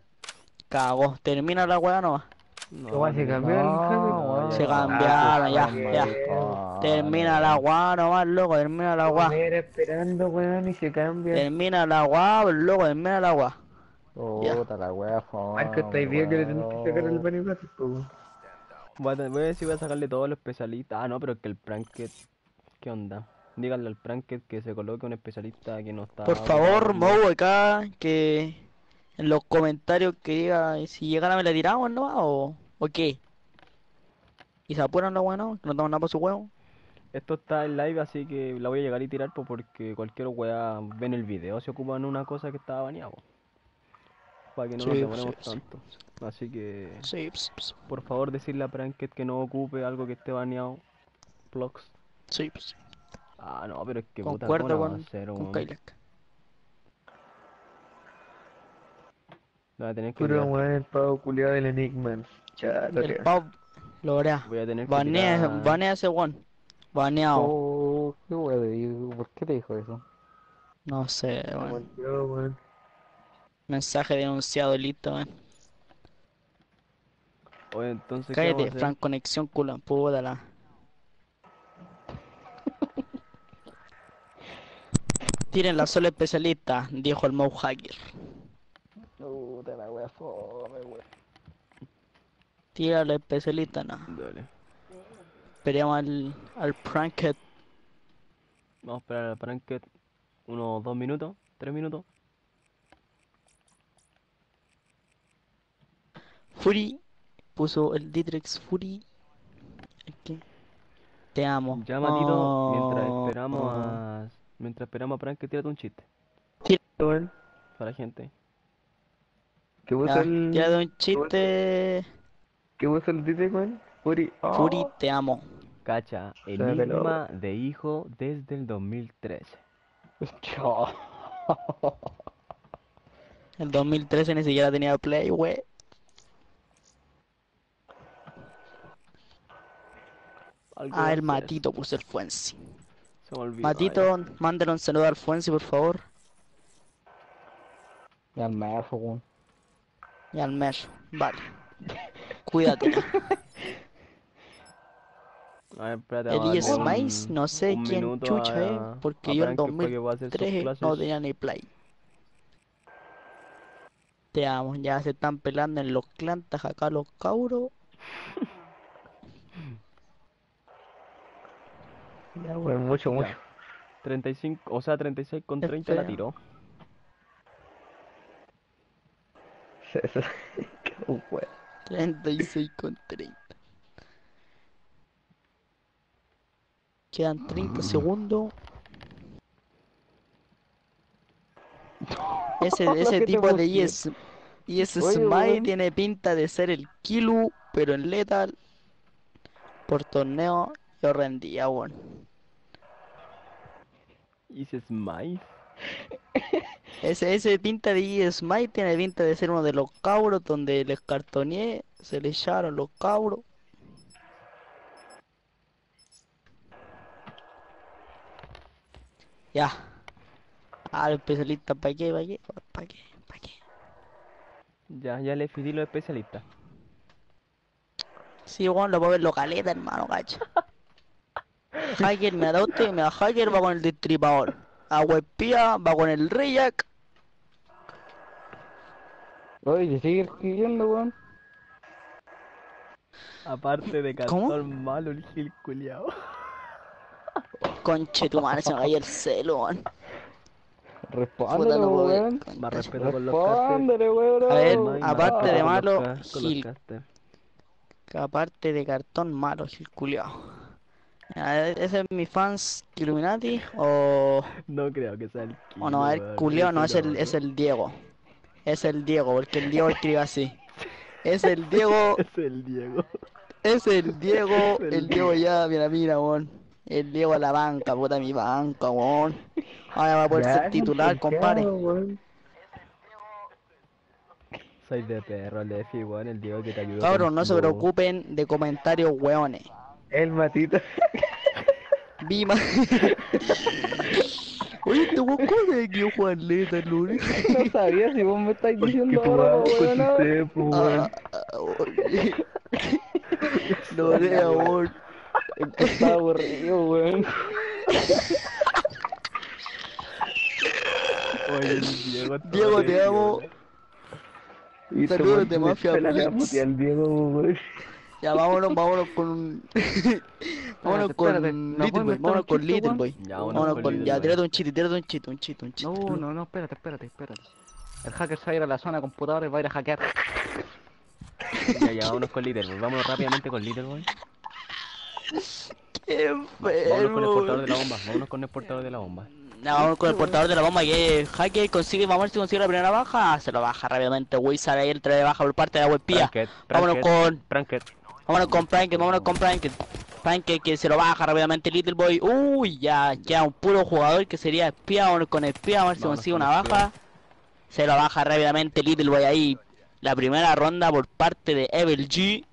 Cago. Termina la weá nomás. No, ¿Cómo se el No. Se Ah, cambiaron, ya, bien. ya. Ah, Termina la weá nomás, loco. Termina la weá. Era esperando, weón, y se cambia. Termina la weá, pues, loco. Termina la weá. Puta la wea fome, Marco, estáis bien que le tenés que sacar el gratis, po, weón. Voy a, si voy a sacarle todos los especialistas. Ah, no, pero es que el Pranket. ¿Qué onda? Díganle al Pranket que se coloque un especialista que no está. Por favor. Moe acá, que en los comentarios que diga si llegara me la tiramos, ¿no? O, o qué. Y se apuran los buenos, que no tengo nada por su huevo. Esto está en live, así que la voy a llegar y tirar po, porque cualquier weá ve en el video si ocupan una cosa que estaba baneado. Para que no nos Sí, demoremos sí, sí. tanto. Así que, Sí, ps, ps, por favor, decirle a Pranket que no ocupe algo que esté baneado. Plugs. sí, ps. Ah, no, pero es que puta, Concuerdo ¿cómo la va a con, hacer, con weón? Kailak. Voy a tener que Puro weón, el pavo culiado del Enigma. Chato, El Pau lo verá. Voy a tener que Banea, tirar- banea ese one. Baneado. Oh, qué wea de digo, ¿por qué te dijo eso? No sé, weón. Yo, weón. Mensaje denunciado, listo, weón. Oye, entonces, ¿qué vamos a Cállate, hacer? Fran, conexión culo, puta la. (laughs) Tiren la sola especialista, dijo el Mo Hacker. Puta la wea fome, wea. Tira la especialista, no. Dale. Esperemos al, al Pranket. Vamos a esperar al Pranket unos dos minutos, tres minutos. Fury puso el Ditrex Fury. Aquí. Te amo. Ya, Matito, mientras Oh. esperamos a... Mientras esperamos a Frank que tírate un chiste para la gente. ¿Qué puso Ya, el. tírate un chiste. ¿Qué puso el Tite, weón? Furi. Oh. Furi, te amo. Cacha, me peló. enigma de hijo desde el 2013. Chao. (laughs) El 2013 ni siquiera tenía play, wey. Ah, el. Matito puso el Fuensi. Se me olvidó. Matito, mándale un saludo al Fuensi, por favor. Y al merfo, weón. Y al Mesh. Vale. (laughs) Cuídate. A ver, espérate, un- Mais, no sé quién chucha a- es, porque a yo en Frank para que pueda hacer sus 2013 no tenía ni play. Te amo, ya se están pelando en los clantas acá los cabros. (laughs) Ya, weón, mucho, mucho. Ya. 35, o sea, 36 con 30 la tiró. Se- (laughs) Qué weón. 36 con 30. Quedan Mm. 30 segundos. (laughs) Ese, ese tipo de puse. ES, ES Oye, Smile tiene pinta de ser el Kilu, pero en Lethal. Por torneo yo rendía, weón. Y se smile. Ese, ese pinta de ES Smile tiene pinta de ser uno de los cabros donde les cartoneé, se le echaron los cabros. Ya. Ah, el especialista, ¿para qué? ¿Para qué? ¿Para qué? ¿Para qué? Ya, ya le fidí los especialistas. Sí, bueno, lo puedo ver localeta, hermano, cacha. (laughs) Hacker me adopta y me da hacker va con el destripador. Agua espía va con el Reyak. Oye, sigue escribiendo, weón. Aparte de cartón malo, el gil culiao. (laughs) Conche tu madre, se me cayó el celo, weón. No ver, weón. Más respeto con los. Respóndele, weón. A ver, más aparte de malo, Gil. aparte de cartón malo, Gil culiao. ¿Ese es mi fans Illuminati o, No creo que sea el o no? Kilo, weón, culiao, no, es el, es el Diego. Es el Diego, porque el Diego escribe así. Es el Diego, (laughs) Es el Diego. es el (laughs) Diego, el el Diego ya, mira, mira, weón. El Diego a la banca, puta mi banca, weón. Ahora va a poder Ya, ser titular, ¿por qué, compadre. Soy de perro, Lefi, weón, el Diego que te ayudó. Cabros, con no se preocupen de comentarios weones. El matito. (laughs) Vima. (laughs) Oye, este weón, ¿cómo se quedó Juan Leta, Luri? (laughs) No sabía si vos me estáis diciendo ahora, weón, po, weón. pues, pues. Ah, ah, oye. Lorea, weón. Está aburrido, weón. Oye, Diego. Diego, te amo. Y Saludos de Mafia Diego, weón. Ya, vámonos, vámonos con. (laughs) vámonos con espérate, Little ¿no puedes Boy, meter vámonos con Little? Boy. Ya, Vámonos vámonos con. Ya, tírate un chiste, tírate un chiste, un chiste, un chiste. No, no, no, espérate, espérate, espérate. El hacker se va a ir a la zona de computadores, va a ir a hackear. Ya, ya, vámonos con Little Boy. Vámonos rápidamente con Little Boy. Qué Vámonos con el portador de la bomba. Vámonos con el portador de la bomba. No, vamos con el portador de la bomba que hacker consigue, vamos a ver si consigue la primera baja, se lo baja rápidamente Wizard ahí el trae baja por parte de la webpía. Vámonos con Pranket. Vámonos con Pranket, vámonos con Pranket. Pranket que se lo baja rápidamente Little Boy. Uy, ya, ya un puro jugador que sería espía, vámonos con espía, a ver si consigue con una baja. Se lo baja rápidamente Little Boy ahí. La primera ronda por parte de Evil G.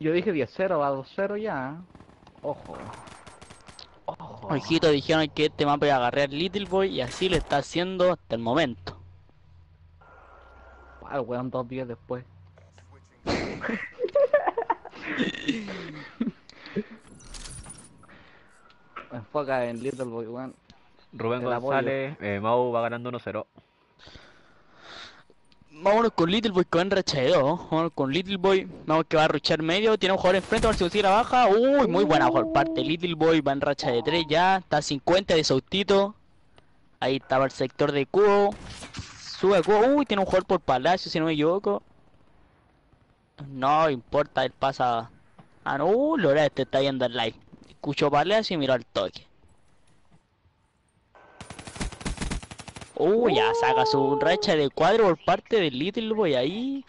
Yo dije 10-0, va 2-0 ya. Ojo. Ojo. Ojito dijeron que este mapa iba a agarrar Little Boy y así lo está haciendo hasta el momento. El weón dos días después. (laughs) (laughs) Enfoca en Little Boy, weón. Rubén Te la apoyo. González, eh, Mau va ganando 1-0. Vámonos con Little Boy que va en racha de dos. Vámonos con Little Boy. Vamos que va a ruchar medio. Tiene un jugador enfrente. A ver si consigue la baja. Uy, muy buena por parte. Little Boy va en racha de 3 ya. Está a 50 de Sautito. Ahí estaba el sector de cubo. Sube a cubo. Uy, tiene un jugador por Palacio, si no me equivoco. No importa, él pasa. Ah, no, uh, Lora, este está yendo al live. escuchó paleas y miró al toque. Uh, ya saca su racha de cuadro por parte del Little Boy ahí.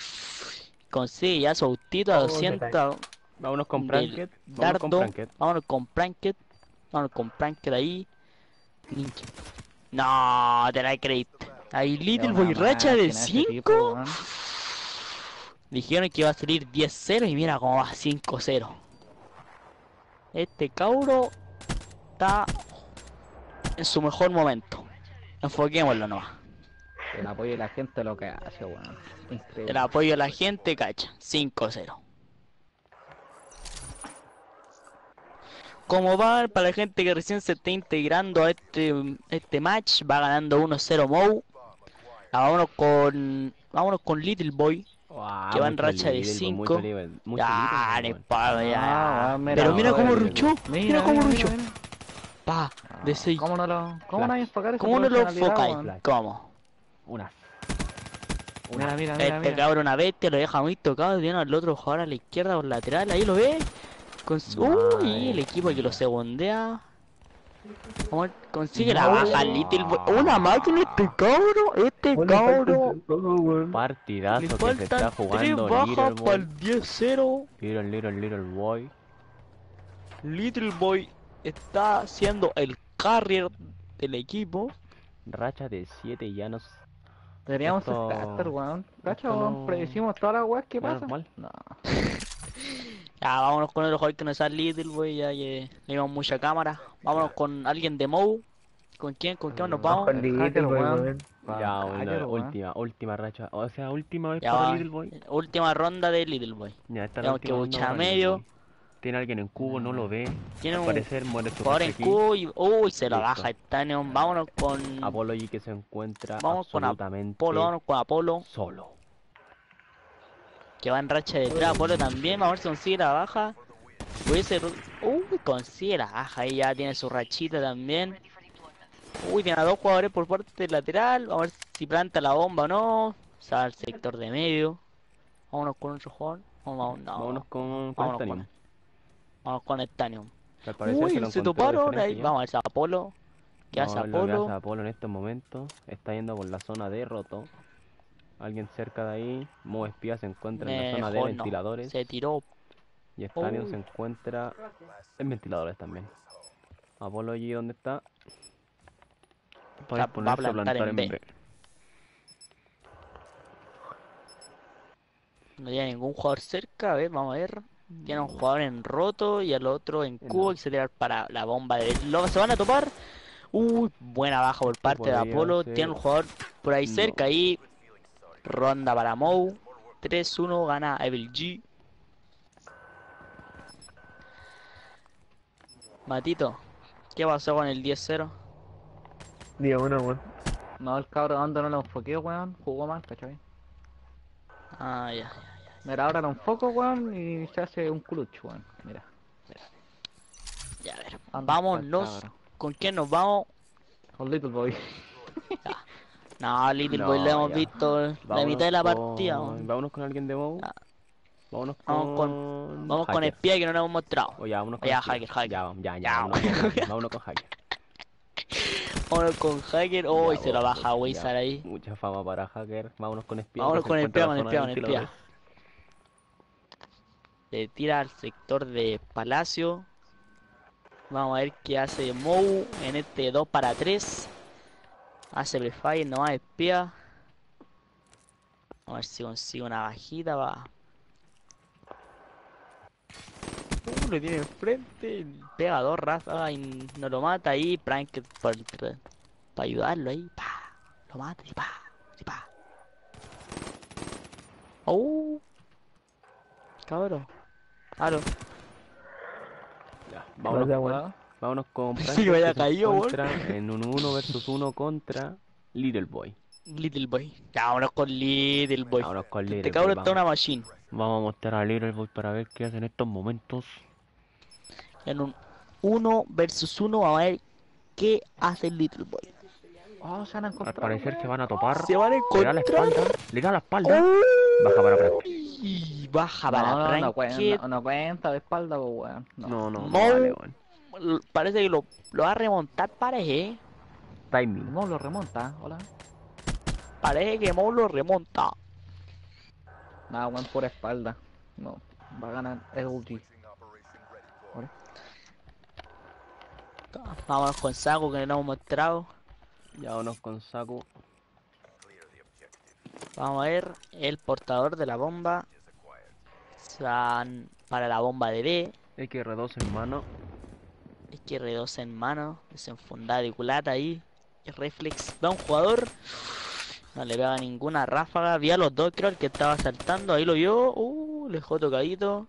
Consigue ya su autito a Oh, se 200. Vámonos con Pranket. Vámonos con Dardo. Pranket. Vámonos con Pranket. Vámonos con Pranket ahí. No, te la creíste. Ahí Little Boy racha de 5. Dijeron que iba a salir 10-0 y mira cómo va 5-0. Este cauro está en su mejor momento. Enfoquémoslo nomás. El apoyo de la gente lo que hace, weón. Increíble. El apoyo de la gente, cacha. 5-0. Como va para la gente que recién se está integrando a este, este match, va ganando 1-0 Mou. Vámonos con. Vámonos con Little Boy. Guau, Que va en racha de Little Boy, cinco. mucho Little- mucho Ya, Little ni Boy, pago, Ah, ya. Pero mira cómo ruchó. Mira cómo ruchó. mira. Pa, de Ah, 6. ¿Cómo no lo, cómo no enfocar ¿Cómo no lo enfocáis? ¿Cómo? Una. Mira, mira, mira, Este mira. cabrón una bestia, lo deja muy tocado, tiene al otro jugador a la izquierda por lateral, ahí lo ve. Con su... Uy, el equipo que lo segundea. Vamos, Consigue la baja, Little Boy. Una máquina este cabro, este cabro. weón. Partidazo Le que se está tres jugando bajas Little para el 10-0. Little, little, little boy. Little Boy está siendo el carrier del equipo. Racha de 7 llanos. Deberíamos Esto- caster, weón. Cacha, esto Predecimos todas las weas que pasan. No. (laughs) Ya, vámonos con otro jugador que no sea Little Boy, ya le dimos mucha cámara. Vámonos con alguien de Mou. ¿Con quién? ¿Con quién nos vamos? Con Little weón. Ya, Ah, weón. última, última racha. O sea, última vez Ya para va. Little Boy. Última ronda de Little Boy. Ya está la Tenemos que Little medio. Tiene alguien en cubo, no lo ve. Tiene un parecer muere su jugador en cubo y. Uy, se la baja el Tanion. Vámonos con. Apology que se encuentra Vamos con absolutamente Apolo, vámonos con Apolo. solo. Que va en racha de 3. Apolo también. Vamos a ver si consigue la baja. Puede ru- Uy, consigue la baja. Ahí ya tiene su rachita también. Uy, tiene a dos jugadores por parte del lateral. Vamos a ver si planta la bomba o no. Se va al sector de medio. Vámonos con otro jugador. Vamos, no. Vámonos con, con Vámonos Stanium, con- Vamos con el Tanium. que al parecer se, Uy, se de toparon. Ahí. Vamos a ver si Apolo. ¿Qué hace Vamos a ver lo que Apolo? hace Apolo en estos momentos. Está yendo por la zona de roto. Alguien cerca de ahí. Mo Espía se encuentra en la zona de no. ventiladores. Se tiró. Y Stanium Uy. se encuentra en ventiladores también. Apolo allí donde está. Para Va- va a ponerse plantar en en B. B. No tiene ningún jugador cerca. A ver, vamos a ver. Tiene un jugador en roto y al otro en cubo que se tira para la bomba de lo Se van a topar. Uy, buena baja por parte de Apolo. ser- Tiene un jugador por ahí No. cerca. Ahí. Ronda para Mou. 3-1 gana Evil G. Matito, ¿qué pasó con el 10-0? Día uno, weón. No, el cabro ando no lo enfoqué, weón. Jugó mal, ¿cachai? Ah, ya. Mira, ahora lo enfoco, weón, y se hace un clutch, weón. Mira. Ya, a ver. Vámonos. cabrón. ¿Con quién nos vamos? Con Little Boy. No, Little No, Boy lo hemos ya. visto la mitad de la partida. Vámonos con alguien de Mo. Ah. Vámonos con. Vamos con- Vamos con espía que no nos hemos mostrado. O ya, vámonos con Ya, espía. hacker, hacker. Ya, ya, ya, Ya, vámonos con. Vámonos con hacker. Vámonos con Hacker. (laughs) Oh, y Ya, se lo vamos, baja ya. Wizard ahí. Mucha fama para hacker. Vámonos con espía. Vámonos se con espía, con la espía, con espía. Le tira al sector de Palacio. Vamos a ver qué hace Mou en este 2 para 3. Hace prefire, no más espía. Vamos a ver si consigue una bajita. Va. Uh, lo tiene enfrente. Pega dos ráfagas y no lo mata ahí. Prank para ayudarlo ahí. Pa. Lo mata y pa. Y pa. Oh. Cabrón. Aló. Ya, Gracias, vámonos, weón. Vámonos con (laughs) que se caído, weón. encuentra en un 1 versus 1 contra Little Boy. Little Boy. Ya, vámonos con Little Boy. Vámonos con Little Este Boy. cabrón está Vamos. una machine. Vamos a mostrar a Little Boy para ver qué hace en estos momentos. En un 1 versus 1 vamos a ver qué hace Little Boy. Oh, se van a Al encontrar. parecer se van a topar. Se van a Le da la encontrar. espalda. Le da la espalda. Baja para. Uy, Baja No, para no, no, Franket. cuenta, no, no cuenta de espalda, weón. No. No, no, no vale, weón. Parece que lo, lo va a remontar, parece. Timing. No, lo remonta, hola. Parece que Mou lo remonta. Nada, weón, por espalda. No, va a ganar LG. Vámonos con Saku que no hemos mostrado. Ya vámonos con Saku. Vamos a ver el portador de la bomba. Se van para la bomba de B. XR2 en mano. XR2 en mano. Desenfundada y culata ahí. Reflex. Va un jugador. No le pega ninguna ráfaga. Vi a los dos, creo, el que estaba saltando. Ahí lo vio. Uh, le dejó tocadito.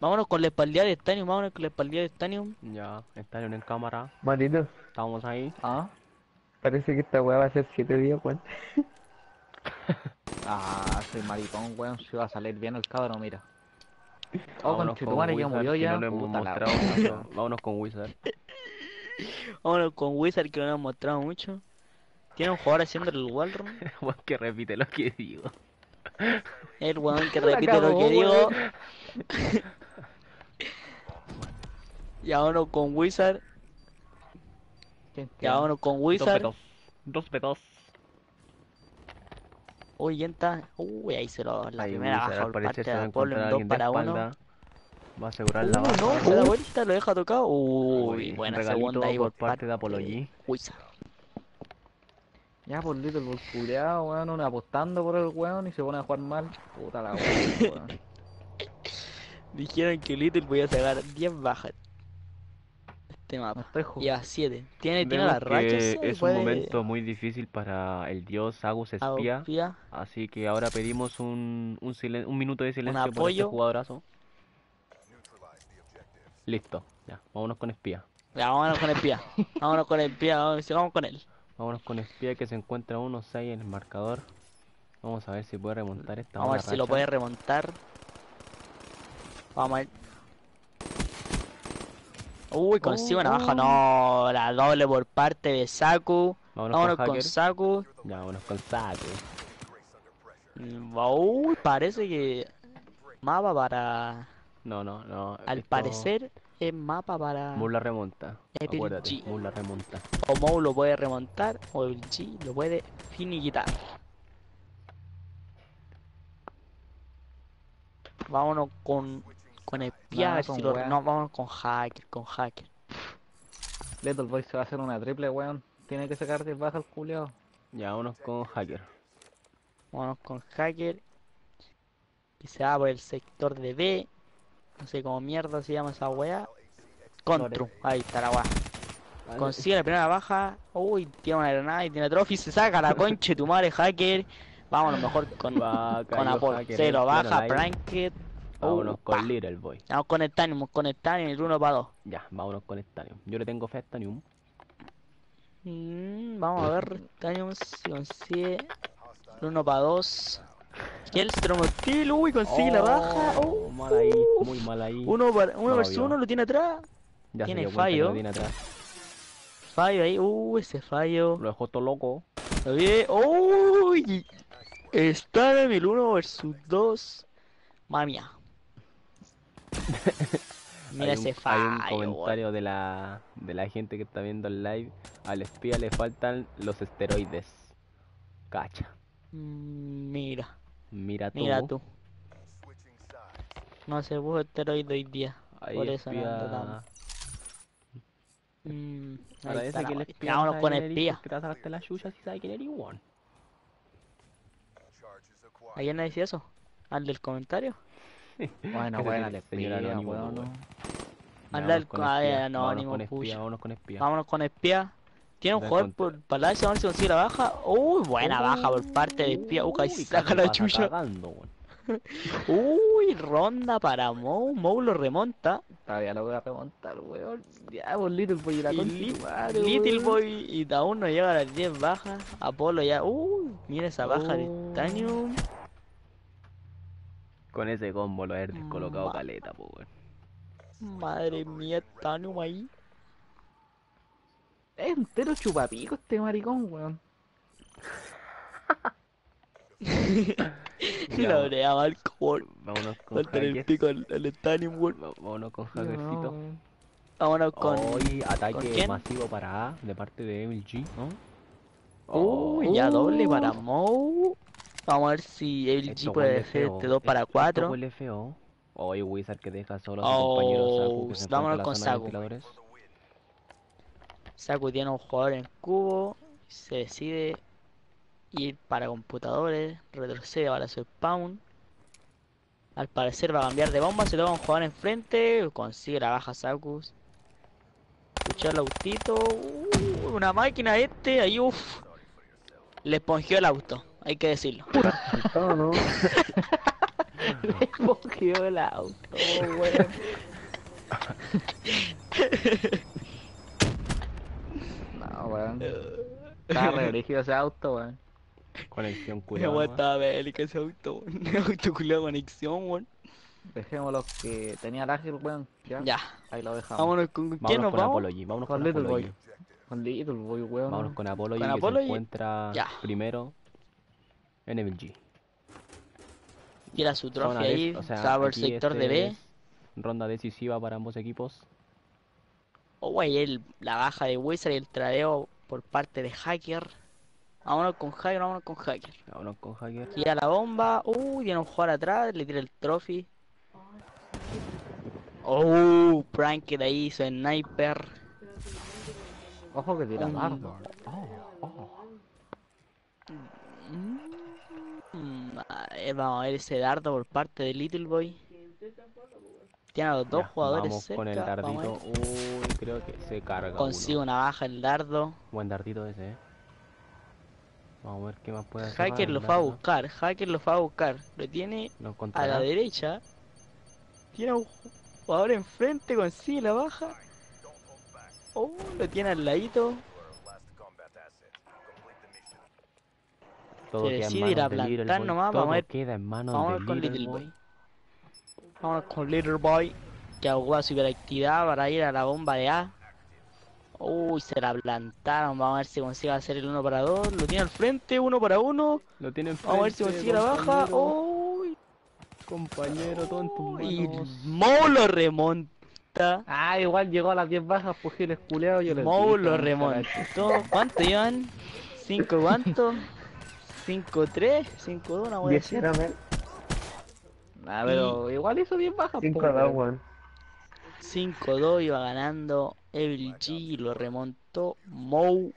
Vámonos con la espaldilla de Stanium. Vámonos con la espaldilla de Stanium. Ya, están en cámara. Manito, Estamos ahí. Ah, parece que esta weá va a ser 7 días, weón. (laughs) ah, soy maricón, weón. Si va a salir bien el cabrón, mira. Oh, Vámonos conchetumare, ya Wizard, murió que ya. no lo mostrado mucho. Vámonos con Wizard. (laughs) Vámonos con Wizard que no nos han mostrado mucho. Tiene un jugador haciendo el wallrun. (laughs) Weón, que repite lo que digo. El weón que (laughs) repite lo cagó, que digo. Ya vámonos con Wizard. ¿Quién Ya tiene? vámonos con Dos Wizard. B2. Dos B2. Uy, ¿quién está? Uy, ahí se lo. La Ahí primera baja por parte a de Apolo encontrar en 2 alguien de para 1. espalda. Va a asegurar Uh, la baja. no, se da vuelta, lo deja tocado. Uy, Uy, buena segunda ahí por parte de Apolo G. Wizard. Ya por Little por culeado, weón, apostando por el weón y se pone a jugar mal. Puta la weón, weón. (laughs) Dijeron que Little podía sacar 10 bajas. Este No mapa. jugando. Lleva 7. Tiene, tiene Vemos las rachas. que sí, es puede- un momento muy difícil para el dios Agus Espía. Así que ahora pedimos un, un, silen- un minuto de silencio por este apoyo. jugadorazo. Listo, ya, vámonos con Espía. Ya, vámonos con espía. vámonos con espía. Vamos, sigamos con él. Vámonos con Espía que se encuentra 1-6 en el marcador. Vamos a ver si puede remontar esta Vamos a ver si lo racha. puede remontar. Vamos a ver. Uy, consigo una baja. No, la doble por parte de Saku. Vámonos, Vámonos con con. Saku. Ya, vámonos con Saku. Mm, Uy, parece que mapa para. No, no, no. Al esto- parecer es mapa para. Mula remonta. Epic Acuérdate, G. Mula remonta. O Mou lo puede remontar o el G lo puede finiquitar. Vámonos con con espía, Nah, a ver con si lo- no, vámonos con hacker, con hacker. Little Boy se va a hacer una triple, weón. Tiene que sacar de baja el culeado. Ya, vámonos con Hacker. Vámonos con hacker. Y se va por el sector de B. No sé cómo mierda se llama esa wea. Contru, ahí está la wea. Consigue la primera baja. Uy, tiene una granada y tiene trophy. Se saca la concha de tu madre, hacker. Vámonos mejor con, Va, con Apolo. lo eh, baja. Blanket. Vámonos Uh, con. Little Boy. Vamos con el Tanium, con el Tanium, el 1 para 2. Ya, vámonos con Stanium. Yo le tengo fe a. Mm, vamos a ver, Tanium si consigue el 1 para 2. Hellstrom hostil, uy, consigue la baja. Oh, Oh, mal ahí, uh, muy mal ahí. Uno, para, uno No versus vio. uno lo tiene atrás. Ya tiene fallo. lo tiene atrás. Fallo ahí, uh, ese fallo. Lo dejó todo loco. Lo vi, uy. Está en el 1 versus 2. Madre mía. (laughs) Mira hay ese un, fallo. hay un comentario de la, de la gente que está viendo el live. Al espía le faltan los esteroides. Cacha. Mm, Mira, Mira tú. mira tú. No se puso esteroide hoy día. Ahí por eso no ando espía. Mm, la que el espía Vámonos con eres, espía. porque te vas a sacaste la chucha si sabe quién eres, weón. ¿A quién le decía eso? ¿Al del comentario? Bueno, es le espía, anónimo, weón. weón. Anda Ya, el vámonos con ah, espía, vámonos anónimo, con espía, vámonos con espía. Vámonos con espía. Tiene un jugador por palacio, a ver si consigue la baja. Uy, buena baja por parte de espía. Uh, casi Uy, saca la chucha. (laughs) Uy, ronda para Mou. Mou lo remonta. Todavía lo voy a remontar, weón. Ya, por Little Boy y la concha Little. Boy y aún no llega a las 10 bajas. Apolo ya. Uy, mira esa baja de Oh. Con ese combo lo haber descolocado Ma- caleta, po, weón. Madre mía, Tanium ahí. Es entero chupapico este maricón, weón. (laughs) La va- brea Marco, weón. vámonos con Falta el pico al, weón. Vámonos con hackercito. Vámonos con. Hoy ¿con ataque masivo para A de parte de Emil G, ¿no? Uy, ya doble Oh. para Mou. Vamos a ver si el G puede hacer este 2 para esto 4. huele feo. Oye, Wizard que deja solo a su compañero Saku que Oh, vámonos con de Saku. Saku tiene un jugador en cubo. Se decide ir para computadores. Retrocede para su spawn. Al parecer va a cambiar de bomba. Se toca un jugador enfrente. Consigue la baja Sakus. Escuchar el autito. Uh, una máquina este. Ahí uff. Le espongió el auto. Hay que decirlo. No, (laughs) no. Le cogió el auto, weón. No, weón. Estaba re ese auto, weón. Conexión Me cuidado. aguantaba bélica ese auto. Un auto (laughs) culiado conexión, weón. Dejémoslo que tenía el ágil, weón. Ya, Ya. ahí lo dejamos. Vámonos con ¿con quién Vámonos nos con vamos. Apology, vámonos Con con Little Apology. Boy. Con Little Boy, weón. Vámonos con Apology Con que Apology, se encuentra ya. primero en Emil G. Tira su trofeo ahí. o sea, el sector este de B. Ronda decisiva para ambos equipos. Oh, wey, el, la baja de Wizard y el tradeo por parte de Hacker. Vámonos con Hacker, vámonos con Hacker. Vámonos con Hacker. Tira la bomba. Uy, viene un jugador atrás. Le tira el trophy. Oh, prank de ahí hizo sniper. Ojo que tira Un- dardo. Mm, a ver, vamos a ver ese dardo por parte de Little Boy. Tiene a los dos Ya, jugadores Vamos cerca. con el dardito. Uy, creo que se carga Consigue uno. una baja el dardo. Buen dardito ese, eh. Vamos a ver qué más puede hacer. Hacker lo el fue a dardo. buscar. Hacker lo fue a buscar. Lo tiene Lo a la derecha. Tiene a un jugador enfrente, consigue la baja. Oh, lo tiene al ladito. Todo Se queda en decide ir a manos de Little plantar Boy. nomás, Todo vamos a ver- queda en manos Vamos de con Little Boy. Boy. Vamos con Little Boy. Que jugó su hiperactividad para ir a la bomba de A. Uy, se la plantaron. Vamos a ver si consigue hacer el 1 para 2. Lo tiene al frente, 1 para 1. Lo tiene Vamos a ver si consigue la baja. Uy, Compañero, todo en y manos. Mo lo remonta. Ah, igual llegó a las 10 bajas, pues giles culeados, yo les Mo dije, lo weón, remontó. ¿Cuánto llevan? ¿5 cuánto? ¿5-3? ¿5-2? Una wea Diez así. era, men. Ah, pero igual hizo 10 bajas, Cinco pues, a dos, weón. weón. 5-2 iba ganando Evil G y lo remontó Mou.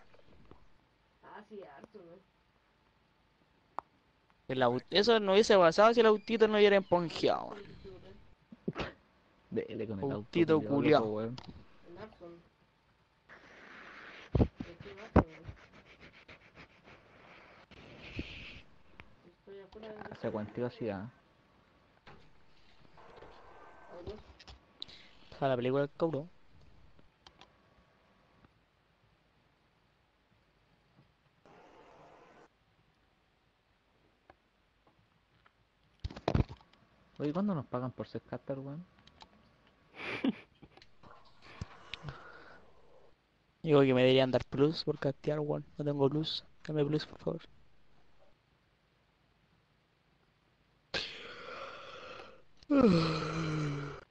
El au- Eso no hubiese pasado si el autito no hubiera esponjeado. weón. Dele con el. Autito culiao, culiao. loco, weón. Hace cuantiosidad. Para la película del cauro. Oye, ¿cuándo nos pagan por ser caster, weón? (laughs) Digo que me deberían dar plus por castear, weón. No tengo plus. Dame plus, por favor. (sighs)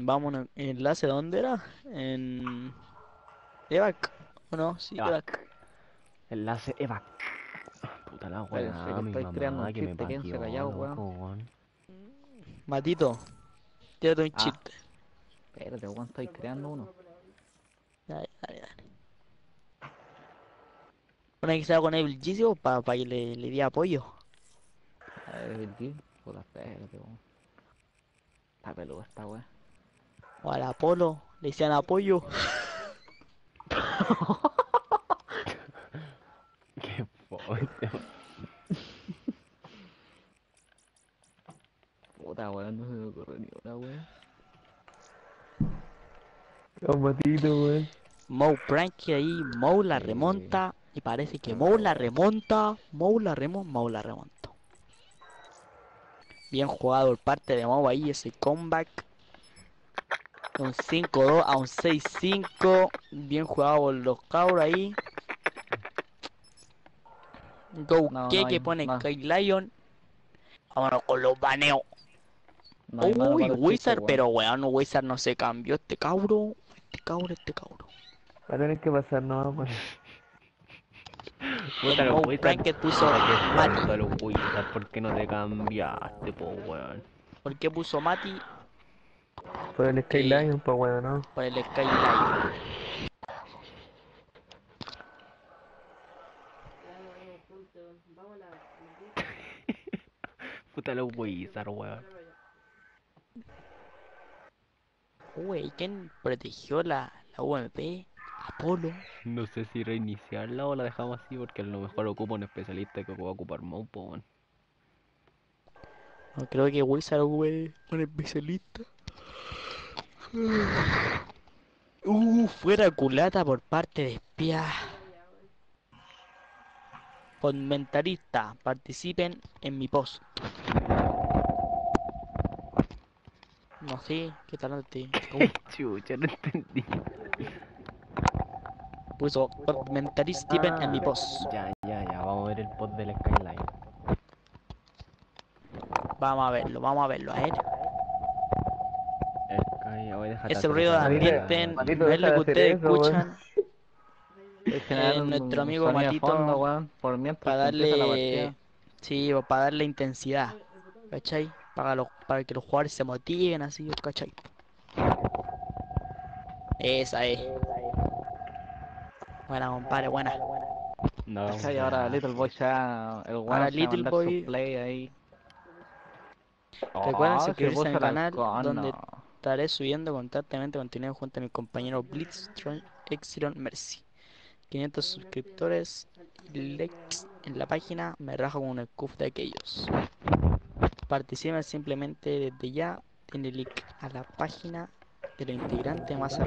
Vámonos. ¿El enlace dónde era? En... Evac. ¿O no? Sí, Evac. Evac. Enlace EVAC. Puta la weá, mi estoy creando mamá un que me chiste, quédense callados, loco, weón. weón. Matito. Tírate un Ah. chiste. Espérate, weón, estoy creando uno. Dale, dale, dale. Una que sea con Evil G, para que le, le dé apoyo. A ver, el G. Puta, espérate, weón. Está peludo esta weón. O al Apolo, le decían apoyo. (laughs) Qué fuerte. Puta, weón, no se me ocurre ni una, weón. Un matito, weón. Moe prank ahí, Moe la remonta. Y parece que Moe la remonta. Moe la remonta, Moe la remonta. Bien jugado por parte de Moe ahí, ese comeback. Un 5-2 a un 6-5. Bien jugado por los cabros ahí. Go No, que no que pone más. Kyle Lion. Vámonos con los baneos. No Uy, Wizard, weón. pero weón, Wizard no se cambió. Este cabro, este cabro, este cabro. Va a tener que pasar nomás, weón. Puta, los Mo Wizards. Pranked puso qué Mati. los Wizards, ¿por qué no te cambiaste, po, weón? ¿Por qué puso Mati Por el Skyline, pues weón, ¿no? por el Sky Lion? (laughs) Puta, los Wizards, weón. Uy, ¿quién protegió la, la UMP? Apolo. No sé si reiniciarla o la dejamos así porque a lo mejor ocupa un especialista que pueda ocupar Moupo, weón. No creo que Wizard (sighs) fue un especialista. Uh, fuera culata por parte de espía. Comentarista, participen en mi post. No sé, ¿qué tal (laughs) Chucha, no entendí. Puso? Participen en mi post. Ya, ya, ya, vamos a ver el pod del Skyline. Vamos a verlo, vamos a verlo, a ver. Sky, Ese ruido de ambiente no es lo que ustedes eso, escuchan. Es Eh, nuestro amigo Matito, fondo, weón, por mientras para la darle partida. sí o para darle intensidad ¿cachai? para los para que los jugadores se motiven así ¿cachai? esa es buena compadre buena. No. Ahora Little Boy ya, el Ahora a Little Boy- play ahí. Recuerden Oh, se suscribirse a mi canal, donde- estaré subiendo constantemente contenido junto a mi compañero Blitz Tron- Exiron Mercy 500 suscriptores y likes en la página. Me rajo con un scoop de aquellos. Participen simplemente desde ya. Denle link a la página de los integrantes más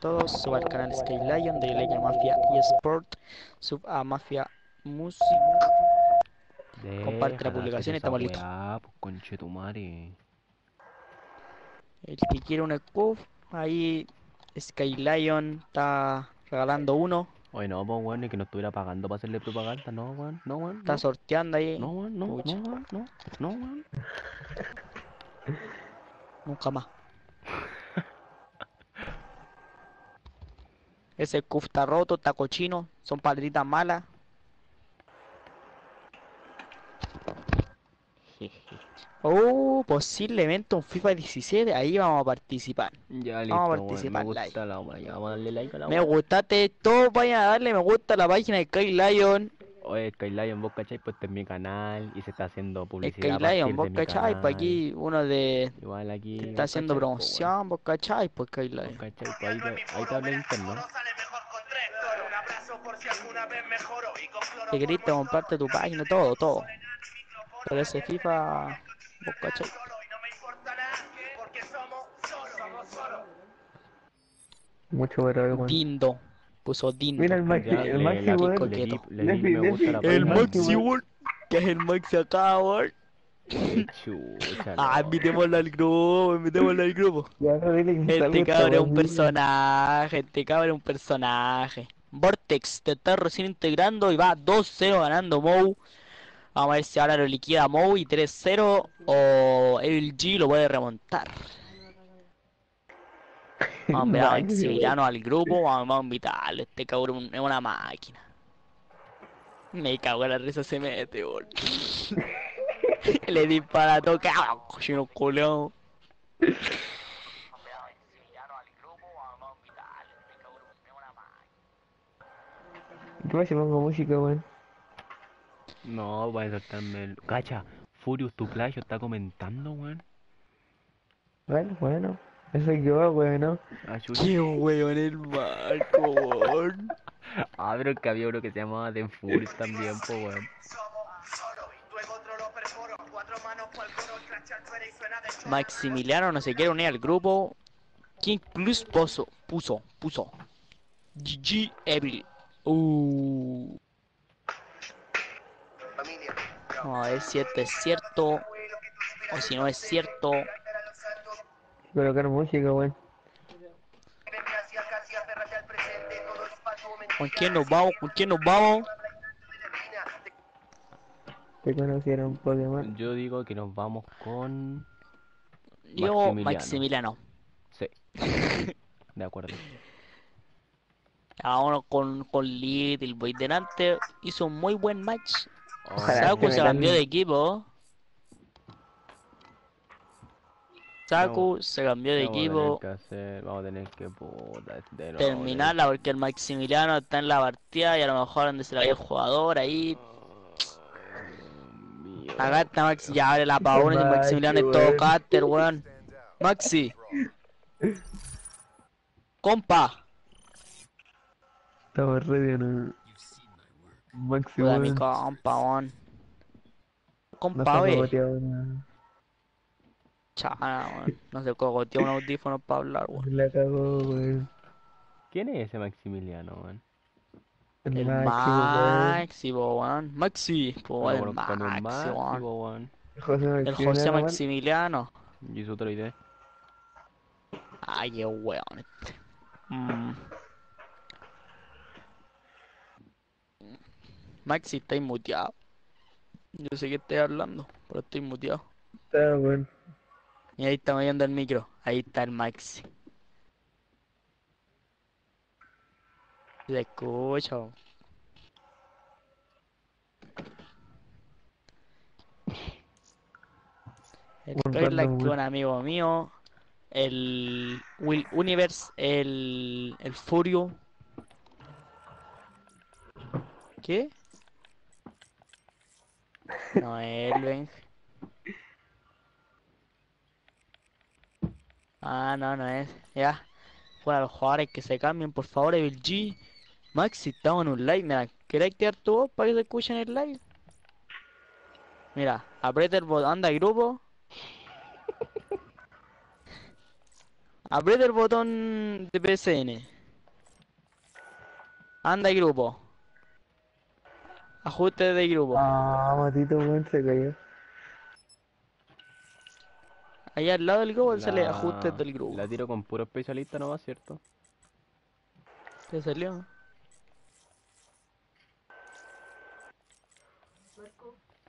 todos sub al canal Sky Lion de like a Mafia eSport sub a Mafia Music comparte la publicación y estamos listos. pues. El que quiere un scoop, ahí Sky Lion está regalando uno, Oye, no, pues weón, ni que no estuviera pagando para hacerle propaganda, no, weón, no, weón. está No, sorteando ahí, no, weón, no, Pucha. no, weón, no, no, weón. nunca más. Ese scoop está roto, está cochino, son paletritas malas. (laughs) Oh, posiblemente un FIFA 17, ahí vamos a participar. Ya, Vamos a listo, participar, me like. gusta la ya, vamos a darle like a la Me gustaste, todos vayan a darle me gusta a la página de Sky Lion. Oye, Skylion, vos cachai, pues este es mi canal y se está haciendo publicidad a partir Lion, de vos cachai, pues aquí uno de Igual aquí. vos está haciendo cachai, pues, promoción, vos cachai, pues Sky Vos cachai, pues ahí, te- ahí te habla interno. Te comparte tu página, todo, todo. Pero ese FIFA, vos cachai. Mucho pero weón. Dindo, puso Dindo. Mira el Maxi, Ya, el Maxi, El. Maxi. Que es el Maxi acá, weón. Ah, invitémoslo al grupo, invitémoslo al grupo. Este cabrón es un personaje, este cabrón es un personaje. Vortex te está recién integrando y va 2-0 ganando Mou. Vamos a ver si ahora lo liquida Mou y 3-0 o Evil G lo puede remontar. (laughs) Vamos a ver a Maxi, Maximiliano al grupo, vamos a invitarlo. Este cabrón es una máquina. Me cago en la risa se mete, bol. (laughs) Le dispara todo, cabrón, cochino culeado. ¿Qué pasa si pongo música, weón? No, voy a saltarme el. Cacha, Furious tu plagio está comentando, weón. Bueno, bueno. Eso soy yo, weón, ¿no? Ah. Qué weón el marco, weón. Ah, pero que había uno que se llamaba The Furious también, po, weón. Maximiliano no se quiere unir al grupo. King Plus puso, puso, puso. GG Evil. Uh. Vamos a ver si esto es cierto. O si no es cierto. Colocar música, weón. ¿Con quién nos vamos? ¿Con quién nos vamos? te conocieron Pokémon. Yo digo que nos vamos con... Yo, Maximiliano. Maximiliano. Sí. De acuerdo. Vámonos con, con Little Boy delante. Hizo un muy buen match. Ojalá Saku que se cambió de equipo. Saku se cambió de Vamos a tener equipo. que hacer- Vamos a tener que puta, de nuevo, Terminarla porque el Maximiliano está en la partida y a lo mejor donde se la vaya el jugador ahí. Mío. Acá está Maxi, ya abre la (laughs) pavona y el Maxi, Maximiliano es todo caster, weón. Maxi. Compa. Estamos ready, ¿no? Maxi, Puta, mi weón. compa, weón. Compa, no. Chana, weón. No se cogoteó un audífono para hablar, weón. La cagó, weón. ¿Quién es ese Maximiliano, weón? El Maxi, weón. Maxi, weón. Maxi, po, el Maxi, weón. El José Maximiliano. Y su otra idea. Ay, qué weón este. Mm. Maxi, estáis muteado. Yo sé que estoy hablando, pero estoy muteado. Está, weón. Y ahí está moviendo el micro. Ahí está el Maxi. Le escucho. Random, que weón. un amigo mío. El Will Universe, el, el Furio. ¿Qué? No, el Benj. Ah, no, no es. Ya. Fuera los jugadores que se cambien, por favor, Evil G. Maxi, estamos en un live. Mira, ¿querés activar tu voz para que se escuche en el live? Mira, aprieta el botón, anda grupo. (laughs) Aprieta el botón de PSN. Anda grupo. Ajuste de grupo. Ah, Matito, weón, se cayó. Allá al lado del grupo sale ajustes del grupo. La tiro con puro especialista nomás, ¿cierto? ¿Te salió?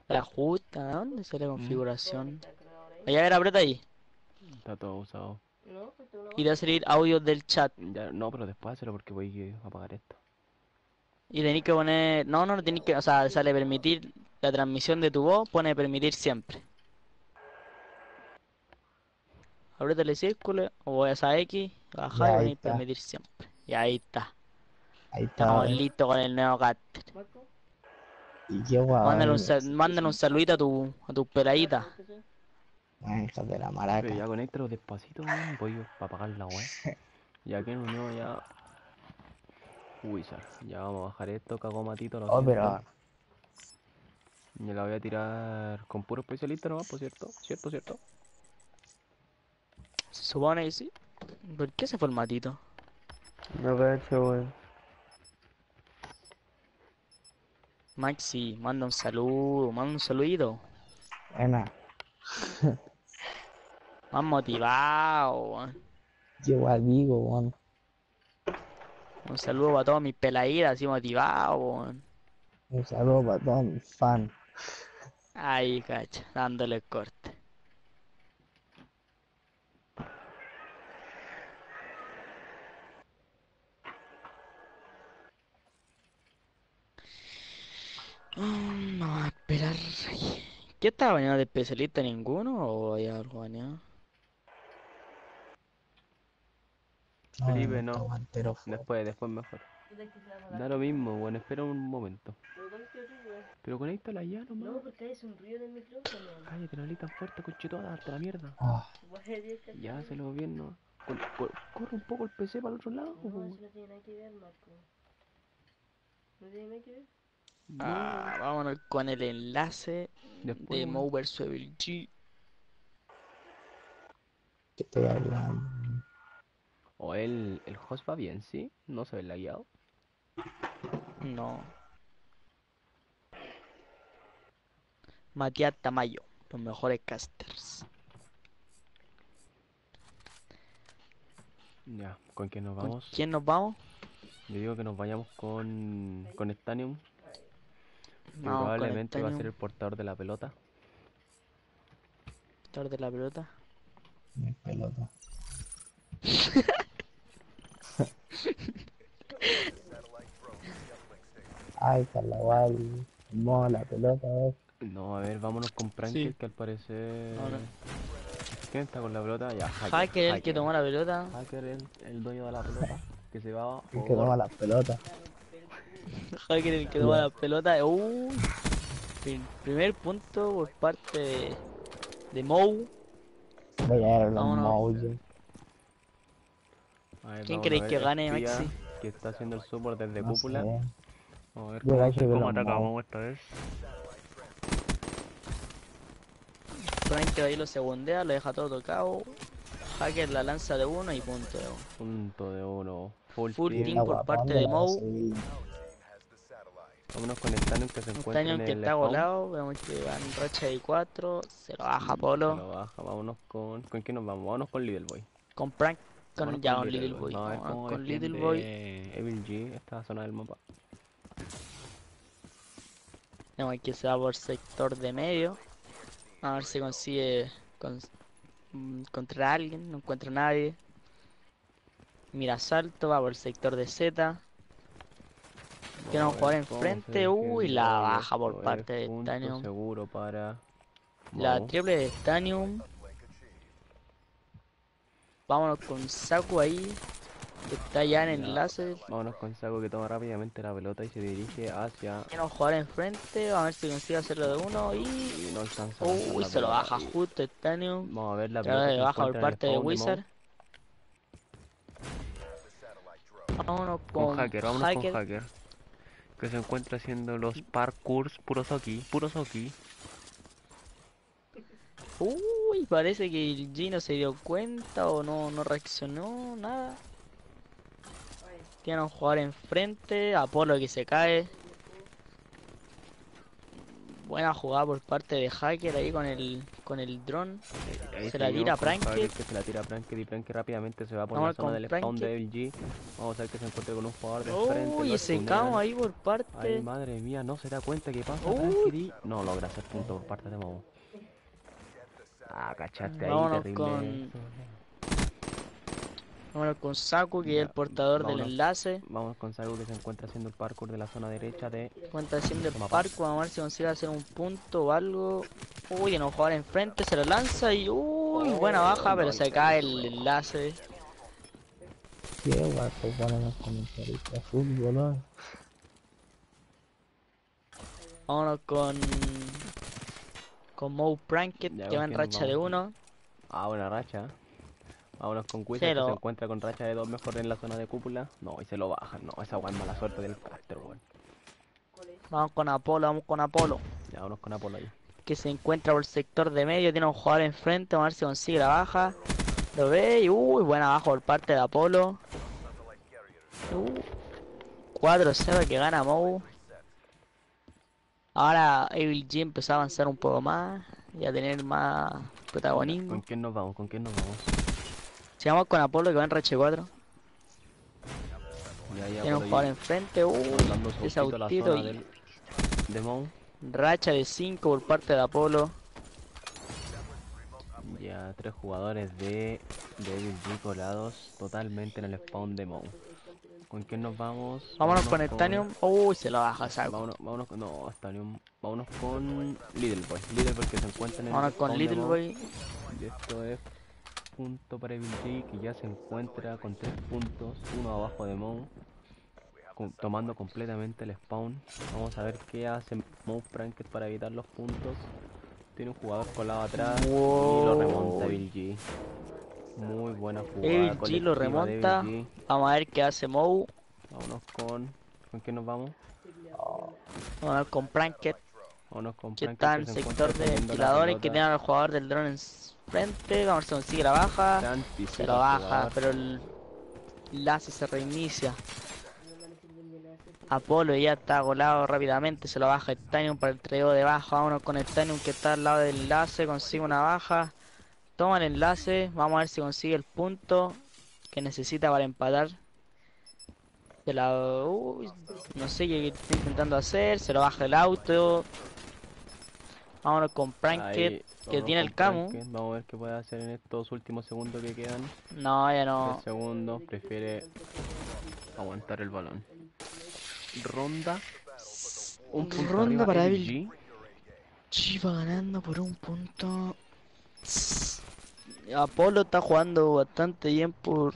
La ajusta, ¿dónde sale la configuración? Allá a ver, aprieta ahí. Está todo usado. Y va a salir audio del chat. Ya, no, pero después hacerlo porque voy a apagar esto. Y tenéis que poner. No, no, no tenéis que. O sea, sale permitir la transmisión de tu voz, pone permitir siempre. Aprieta el círculo, o voy a esa X, baja Ya, y está. permitir siempre. Y ahí está. Ahí está. Estamos weón. listos con el nuevo caster. Y qué guay. Mándale un, sal- mándale un saludito a tu, a tu peladita. Ay, hija de la Pero maraca. ya conéctalo despacito, weón. Voy para apagar la weá. (laughs) Ya que no ya. Wizard. Ya vamos a bajar esto, cago matito. Lo Oh, pero. Y la voy a tirar con puro especialista nomás, por cierto. ¿Cierto, cierto? Se supone que sí. ¿Por qué se fue el matito? No cacho, weón. Maxi, manda un saludo, manda un saludito. Buena. Más motivado, weón. Guay digo, weón. Un saludo para todos mis peladitas, así motivados, weón. Un saludo para todos mis fans. Ahí, cacha, dándole corte. Mm, Vamos a esperar. ¿Qué estaba bañado de especialista? ¿Ninguno? ¿O hay algo bañado? Felipe, no. está fue. Después, después mejor. Da lo mismo, weón. Espera un momento. Pero conéctala ya No, nomás. porque es un ruido del micrófono. Cállate, no hables tan fuerte, conchetuda, hasta la mierda. Que Ya, se lo bien, ¿no? Cor- cor- corre un poco el PC para el otro lado, No, weón. eso no tiene nada que ver, Marco. No tiene nada que ver. Ah, vámonos con el enlace Después, de weón. Mover Evil G. ¿qué estoy hablando? O el, el host va bien, ¿sí? No se ve lagueado. No. Matías Tamayo, los mejores casters. Ya, ¿con quién nos ¿Con vamos? quién nos vamos? Yo digo que nos vayamos con, con Stanium. Probablemente va a ser el portador de la pelota. Tarde la pelota. Mi pelota. Ay, Carnaval. Mola la pelota, eh. No, a ver, vámonos con Pranker, Sí. que al parecer... Ahora. ¿Quién está con la pelota? Ya, Hacker. Hacker el que tomó la pelota. Hacker, el, el dueño de la pelota. Que se va... El que toma las pelotas. Hacker el que toma la pelota. Uh, prim- primer punto por parte de, de Mou. Voy a ver los Vámonos. ¿Quién creéis que gane, Maxi? Que está haciendo el support desde No cúpula. sé. A ver cómo, cómo atacamos Mou. esta vez. Frank ahí lo segundea, lo deja todo tocado. Hacker la lanza de uno y punto. de uno. Punto de uno. Full, Full team. por parte de Mou. Vámonos con Stanion que se encuentra Stanion en que el está spawn. volado, vemos que va en racha de 4, se lo baja Se Polo, lo baja, vámonos con... ¿Con quién nos vamos? Vámonos con Little Boy. con Prank, con Vámonos ya con Little Boy, vámonos cómo con Little Boy, Evil G, esta zona del mapa. vemos que se va por sector de medio, a ver si consigue con, mm, contra alguien, no encuentra a nadie, mira salto, va por el sector de Z, Tiene un jugador enfrente, se uy, la baja por parte de Stanium. seguro para... la triple de Stanium, vámonos con Saku ahí, que está ya en el enlace, Vámonos con Sago que toma rápidamente la pelota y se dirige hacia... Tiene un jugador enfrente, vamos a ver si consigue hacerlo de uno y... No alcanza Uy, se lo baja justo Stanium. Vamos a ver la pelota que baja por parte de. Wizard. Vámonos con, hacker, vámonos con hacker. Que se encuentra haciendo los parkours puro Soki, puro Soki. Uy, parece que el G no se dio cuenta o no, no reaccionó, nada. Tiene un jugador enfrente, Apolo que se cae. Buena jugada por parte de Hacker ahí con el con el dron. Se la tira Que se la tira Pranked y Pranked rápidamente se va por Vamos la zona del spawn de. LG. Vamos a ver que se encuentre con un jugador de frente. Uy, ese camo ahí por Ay, parte. madre mía, no se da cuenta que pasa Uy. Y no logra hacer punto por parte de Momo. Ah, cachate ahí, Vámonos terrible. con- Vámonos con Saku que es el portador vámonos. del enlace. Vamos con Sago que se encuentra haciendo el parkour de la zona derecha de Cuenta haciendo el parco, vamos a ver si consigue hacer un punto o algo. Uy, en un jugador enfrente, se lo lanza y uy, buena baja, pero se cae el enlace. Qué guapo ponen los comentaristas fútbol, ¿no? Vámonos con con Mo Pranked Ya, que va ¿con en racha de vamos? uno. Ah, buena racha. Vámonos con que se encuentra con racha de dos mejor en la zona de cúpula. No, y se lo bajan. No, esa guay es mala suerte del caster, weón. Vamos con Apolo, vamos con Apolo. Ya, vámonos con Apolo ahí. Que se encuentra por el sector de medio, tiene un jugador enfrente, vamos a ver si consigue la baja. Lo ve y uy, buena baja por parte de Apolo. Uh, 4-0 que gana Mou. Ahora Evil G empezó a avanzar un poco más y a tener más ¿Con protagonismo. quién nos vamos? ¿Con quién nos vamos? Sigamos con Apolo que va en racha 4. Ya, ya, Tiene un jugador enfrente. Uh, ese autito y del, de Mou. racha de 5 por parte de Apolo. Ya, tres jugadores de, de Evil G colados totalmente en el spawn de Mou. ¿Con quién nos vamos? Vámonos con Stanium. Uy, se lo baja, saco. Vámonos, vámonos con... No, Stanium. Vámonos con Little Boy. Little Boy que se encuentra en el Vámonos con Little. Boy. Y esto es punto para Evil G que ya se encuentra con tres puntos, uno abajo de Mou, tomando completamente el spawn. Vamos a ver qué hace Mou Pranked para evitar los puntos. Tiene un jugador colado atrás y lo remonta. Evil G. Muy buena jugada. Evil G lo remonta. G. Vamos a ver qué hace Mou. Vámonos con. ¿Con quién nos vamos? A ver con Pranked. Vámonos con Que Pranked, está en el sector de ventiladores que tiene al jugador del dron en frente. Vamos a ver si consigue la baja. Se lo el baja, pero el enlace se reinicia. Apolo ya está golado rápidamente, se lo baja Stanium para el treo de baja. Vámonos con Stanium que está al lado del enlace, consigue una baja. Toma el enlace, vamos a ver si consigue el punto que necesita para empatar. Se la... uy, no sé qué está intentando hacer, se lo baja el auto. Vámonos con Pranket, Ahí, que tiene el Camu. Vamos a ver qué puede hacer en estos últimos segundos que quedan. No, ya no. Tres segundos, prefiere aguantar el balón. Ronda. Un punto Ronda para Evil. Chiva ganando por un punto. Apolo está jugando bastante bien por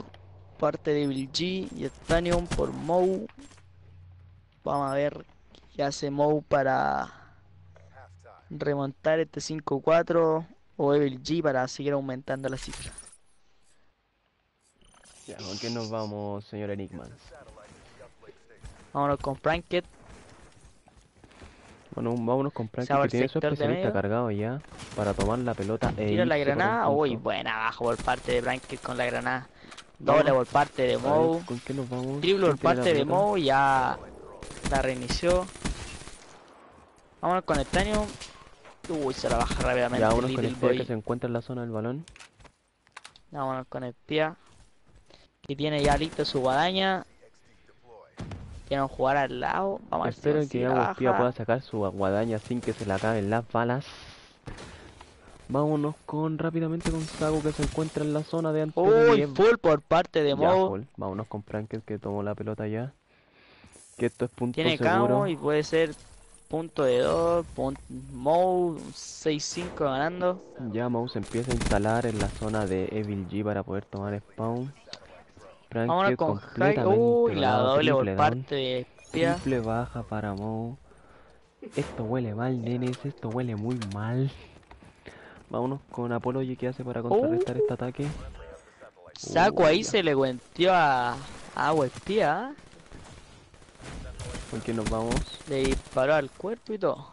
parte de Bill G y Stanion por Mou. Vamos a ver qué hace Mou para remontar este 5-4 o Evil G para seguir aumentando la cifra. Ya, ¿con quién nos vamos, señor Enigma? Vámonos con Franket. Bueno, vámonos con Pranked va que tiene su especialista cargado ya para tomar la pelota e Tira la granada. Uy, buena abajo por parte de Franket con la granada. Doble por parte de Mou. ¿Con qué nos vamos? Triple por ¿Quién tiene la parte de pelota? Mo, ya la reinició. Vámonos con el Tanium. Uy, se la baja rápidamente Ya, vámonos con el pie que se encuentra en la zona del balón. Vámonos con el Pia. Que tiene ya listo su guadaña. Quieren jugar al lado. Vamos a ver si Espero que pueda sacar su guadaña sin que se le acaben las balas. Vámonos con rápidamente con Sago que se encuentra en la zona de antes de Uy, full por parte de Mo. Vámonos con Pranked que tomó la pelota ya. Que esto es punto Tiene seguro. camo y puede ser punto de 2. Mo 6-5 ganando. Ya Mouse empieza a instalar en la zona de Evil G para poder tomar spawn. Vámonos Pranked con High. Uy, la doble por down. parte de. Triple baja para. Esto huele mal, nenes. Esto huele muy mal. Vámonos con Apology que hace para contrarrestar este ataque. Saco Uy, ahí ya. se le cuenteó a, a Agua Espía. ¿Con quién nos vamos? Le disparó al cuerpo y todo.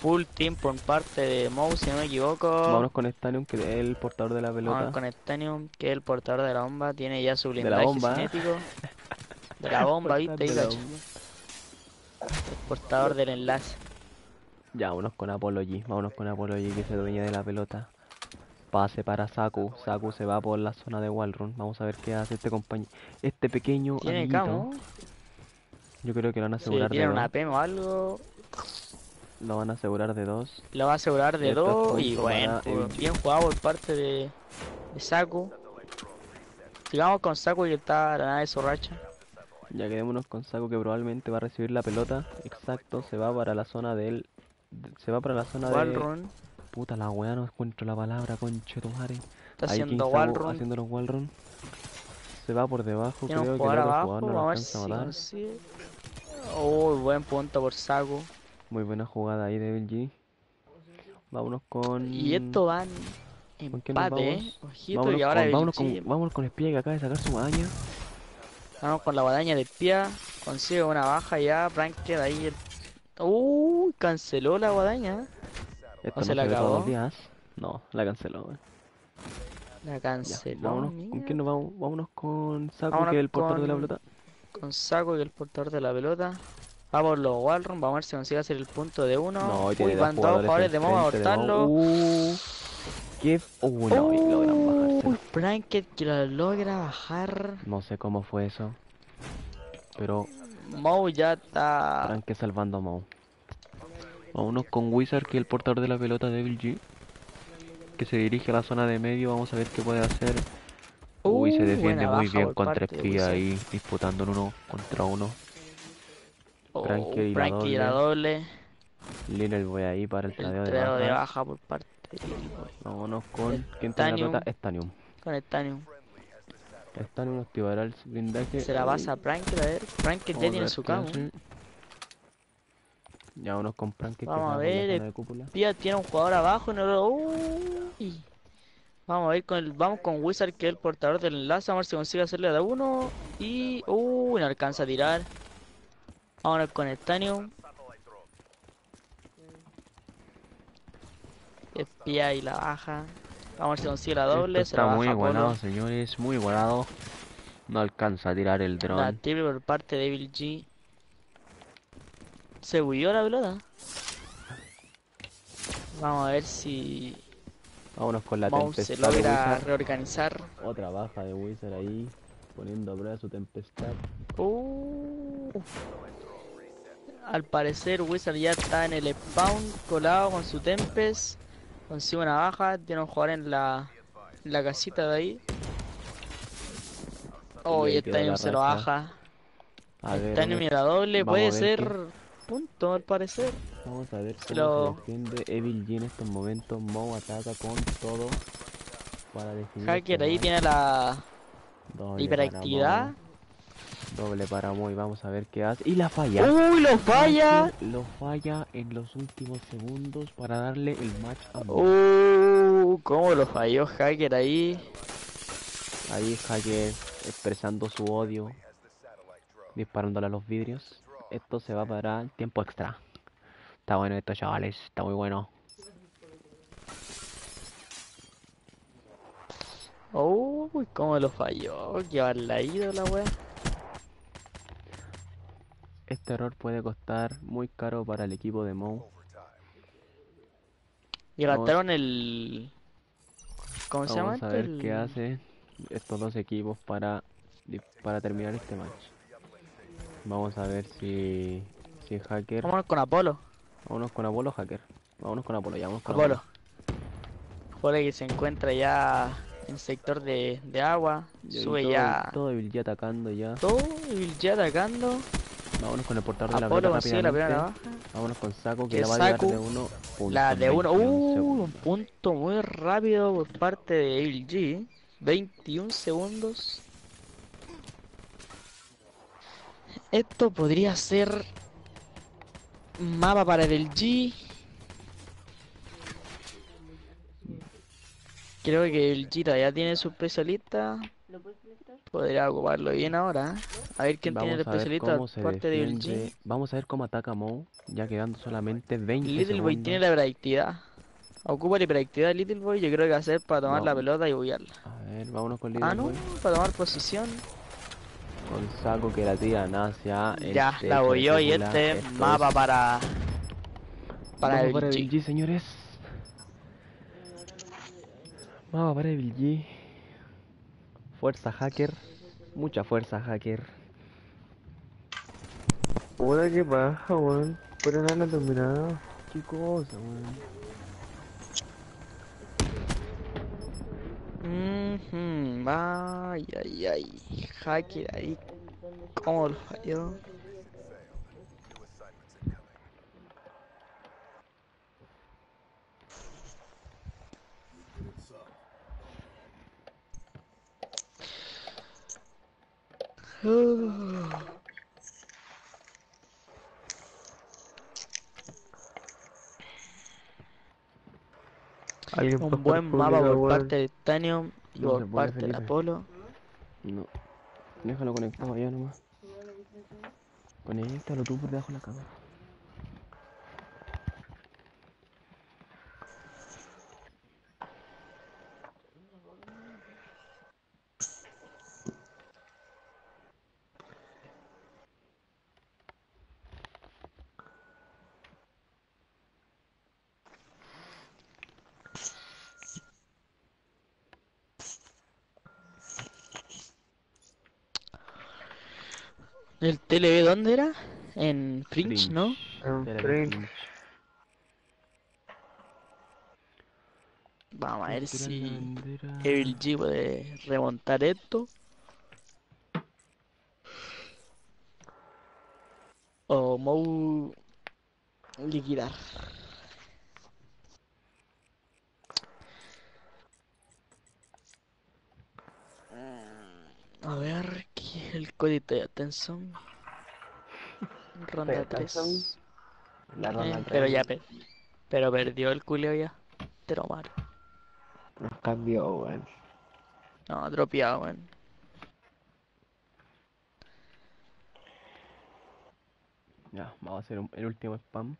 Full team por parte de Mouse, si no me equivoco. Vámonos con Stanium que es el portador de la pelota. Vamos con Stanium, que es el portador de la bomba. Tiene ya su la blindaje bomba. cinético. De la (laughs) bomba, ¿viste? Ahí, De la bomba. El portador del enlace. Ya, vámonos con Apology. Vámonos con Apology que se dueña de la pelota. Pase para Saku. Saku se va por la zona de Wallrun. Vamos a ver qué hace este compañero. Este pequeño Tiene. Yo creo que lo van a asegurar de una PM o algo, Lo van a asegurar de dos. lo va a asegurar de es dos. Y bueno, pues, bien jugado por parte de, de Saku. Sigamos con Saku que está la nada de su racha. Ya quedémonos con Saku que probablemente va a recibir la pelota. Exacto, se va para la zona del. de- Se va para la zona de. Wallrun. Puta la weá, no encuentro la palabra, conche tu madre. Está Ahí haciendo Wallrun. haciendo los wallrun. Se va por debajo, creo que el jugador otro abajo, jugador no lo a alcanza matar. consigue. Uy, buen punto por Saku. Muy buena jugada ahí de G. Vámonos con. Y esto van ¿Con quién nos empate, eh. vamos? Ojito Vámonos que ahora con, vámonos, con, vámonos con Espía que acaba de sacar su guadaña. vamos con la guadaña de Pia. Consigue una baja ya. Pranked ahí. el- Uy, canceló la guadaña. Esto ¿O no se la acabó? días. No, la canceló. weón. La Ya, canceló. vámonos, ¿con quién nos vamos? Vámonos con Saku, Vámonos que es el portador de la pelota. Con Saku, que es el portador de la pelota. Va por los Wallrun. Vamos a ver si consigue hacer el punto de uno. No, y Uy, tiene van dos jugadores de a abortarlo. Uh, qué... Uh, no, y logran bajárselo. Uy, Pranked que lo logra bajar. No sé cómo fue eso. Pero Mo ya está. arranqué salvando a Mo. Vámonos con Wizard, que es el portador de la pelota de Bill G. Que se dirige a la zona de medio. Vamos a ver qué puede hacer. Uy, se Uh, defiende muy bien contra Espía ahí, disputando en uno contra uno. Oh, Frankie y la y la doble. Little Boy ahí para el El tradeo de baja por parte de. Vámonos con. El ¿Quién tiene la Stanium. pelota? Stanium. Con el Tanium. Stanium activará el blindaje. Se la pasa a Pranked, a ver. Pranked ya tiene su camo. hace. Ya vámonos con Pranked que Vamos a la ver, cúpula. Pia tiene un jugador abajo. No lo... Uy. Vamos a ver con el... Vamos con Wizard que es el portador del enlace. Vamos a ver si consigue hacerle de uno. Y... Uy, no alcanza a tirar. Vámonos con el Tanium. Espía y la baja. Vamos a ver si consigue la doble. Esto se la está baja muy Polo. igualado, señores, muy igualado. No alcanza a tirar el La dron. triple por parte de Evil G. Se huyó la pelota. Vamos a ver si Vámonos con la Mouse se tempestad de logra reorganizar. Otra baja de Wizard ahí, poniendo a prueba su tempestad. Uh. Al parecer Wizard ya está en el spawn colado con su Tempest. Consigue una baja, tiene un jugador en la, en la casita de ahí. Oh, y la Tanium se lo raja. baja. A El ver, Tanium vamos- y la doble puede ser al parecer. Vamos a ver cómo Lo- se defiende Evil G en estos momentos. Mo ataca con todo para definir Hacker este ahí tiene la Doble hiperactividad. Doble para Mo y vamos a ver qué hace. Y la falla. ¡Uy, lo falla! Lo falla en los últimos segundos para darle el match a Mo. ¡Uh! ¿Cómo lo falló Hacker ahí? Ahí Hacker expresando su odio, disparándole a los vidrios. Esto se va para el tiempo extra. Está bueno esto, chavales. Está muy bueno. ¡Uy! ¿Cómo lo falló? Que haberla ido la wea. Este error puede costar muy caro para el equipo de Mo. Y Vamos- gastaron el. ¿Cómo se llama? Vamos a esto? ver El- qué hace estos dos equipos para, para terminar este match. Vamos a ver si, si Hacker... Vámonos con Apolo. Vámonos con Apolo Hacker. Vámonos con Apolo, ya vamos con Apolo. Apolo que se encuentra ya en sector de, de agua. Y ahí Sube todo- ya. Todo Evil G atacando ya. Todo y ya atacando. Vámonos con el portador de la Apolo pelota la primera rápidamente. baja. Vámonos con Saco que Que la va a Saku, de uno. punto La de uno. 21 Uh, un punto muy rápido por parte de Evil G. 21 segundos. Esto podría ser mapa para el G. Creo que el G todavía tiene su especialista. Podría ocuparlo bien ahora. A ver quién tiene el especialista cómo se aparte de Evil defiende. G. Vamos a ver cómo ataca Mo, ya quedando solamente 20 Little Boy tiene la hiperactividad. Ocupa la hiperactividad de Little Boy, yo creo que va a ser para tomar la pelota y buguearla. A ver, vámonos con Little Ah, no, Boy. para tomar posición. Con Saco que la tira hacia el Ya, techo la voy yo y este Esto mapa es- para. Para el para G. Evil G, señores. Mapa para Evil G. Fuerza hacker. Mucha fuerza hacker. Puta que baja, weón. Pero nada terminado. Qué cosa, weón. Mhm, ay, ay, ay. Hacker ahí. ¿Cómo lo falló? Alguien Un buen mapa por parte de Tanium y No por parte de Felipe. Apolo. No. Déjalo conectado allá nomás. Conéctalo tú por debajo de la cámara. ¿El TLB dónde era? En Fringe, Fringe. ¿no? En Fringe. Vamos a ver si. Evil G puede remontar esto. O Mou liquidar. A ver, ¿qué es el código de Tenson? Ronda Taya 3. Tenson. La ronda Eh, pero ya per- pero perdió el culeo ya. Te lo. Nos cambió, weón. No, dropeado, weón. Ya, vamos a hacer un- el último spam.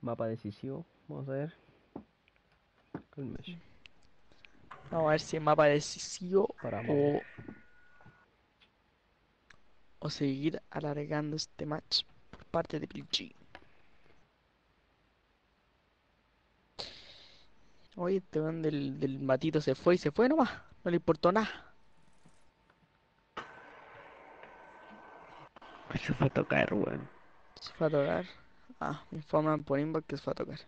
Mapa decisivo. Vamos a ver. Vamos a ver si es mapa decisivo Para o. o seguir alargando este match por parte de PG. Oye, este weón del, del matito se fue y se fue nomás. No le importó nada. se fue a tocar, weón. Se fue a tocar. Ah, me informan por inbox que se fue a tocar.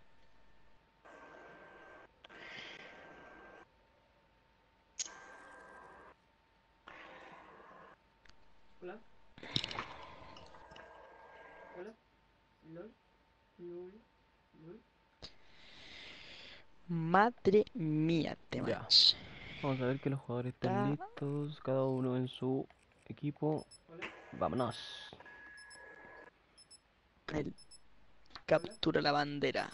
Madre mía, te Ya. Vamos a ver que los jugadores estén Ya. listos, cada uno en su equipo. Vámonos. El captura la bandera.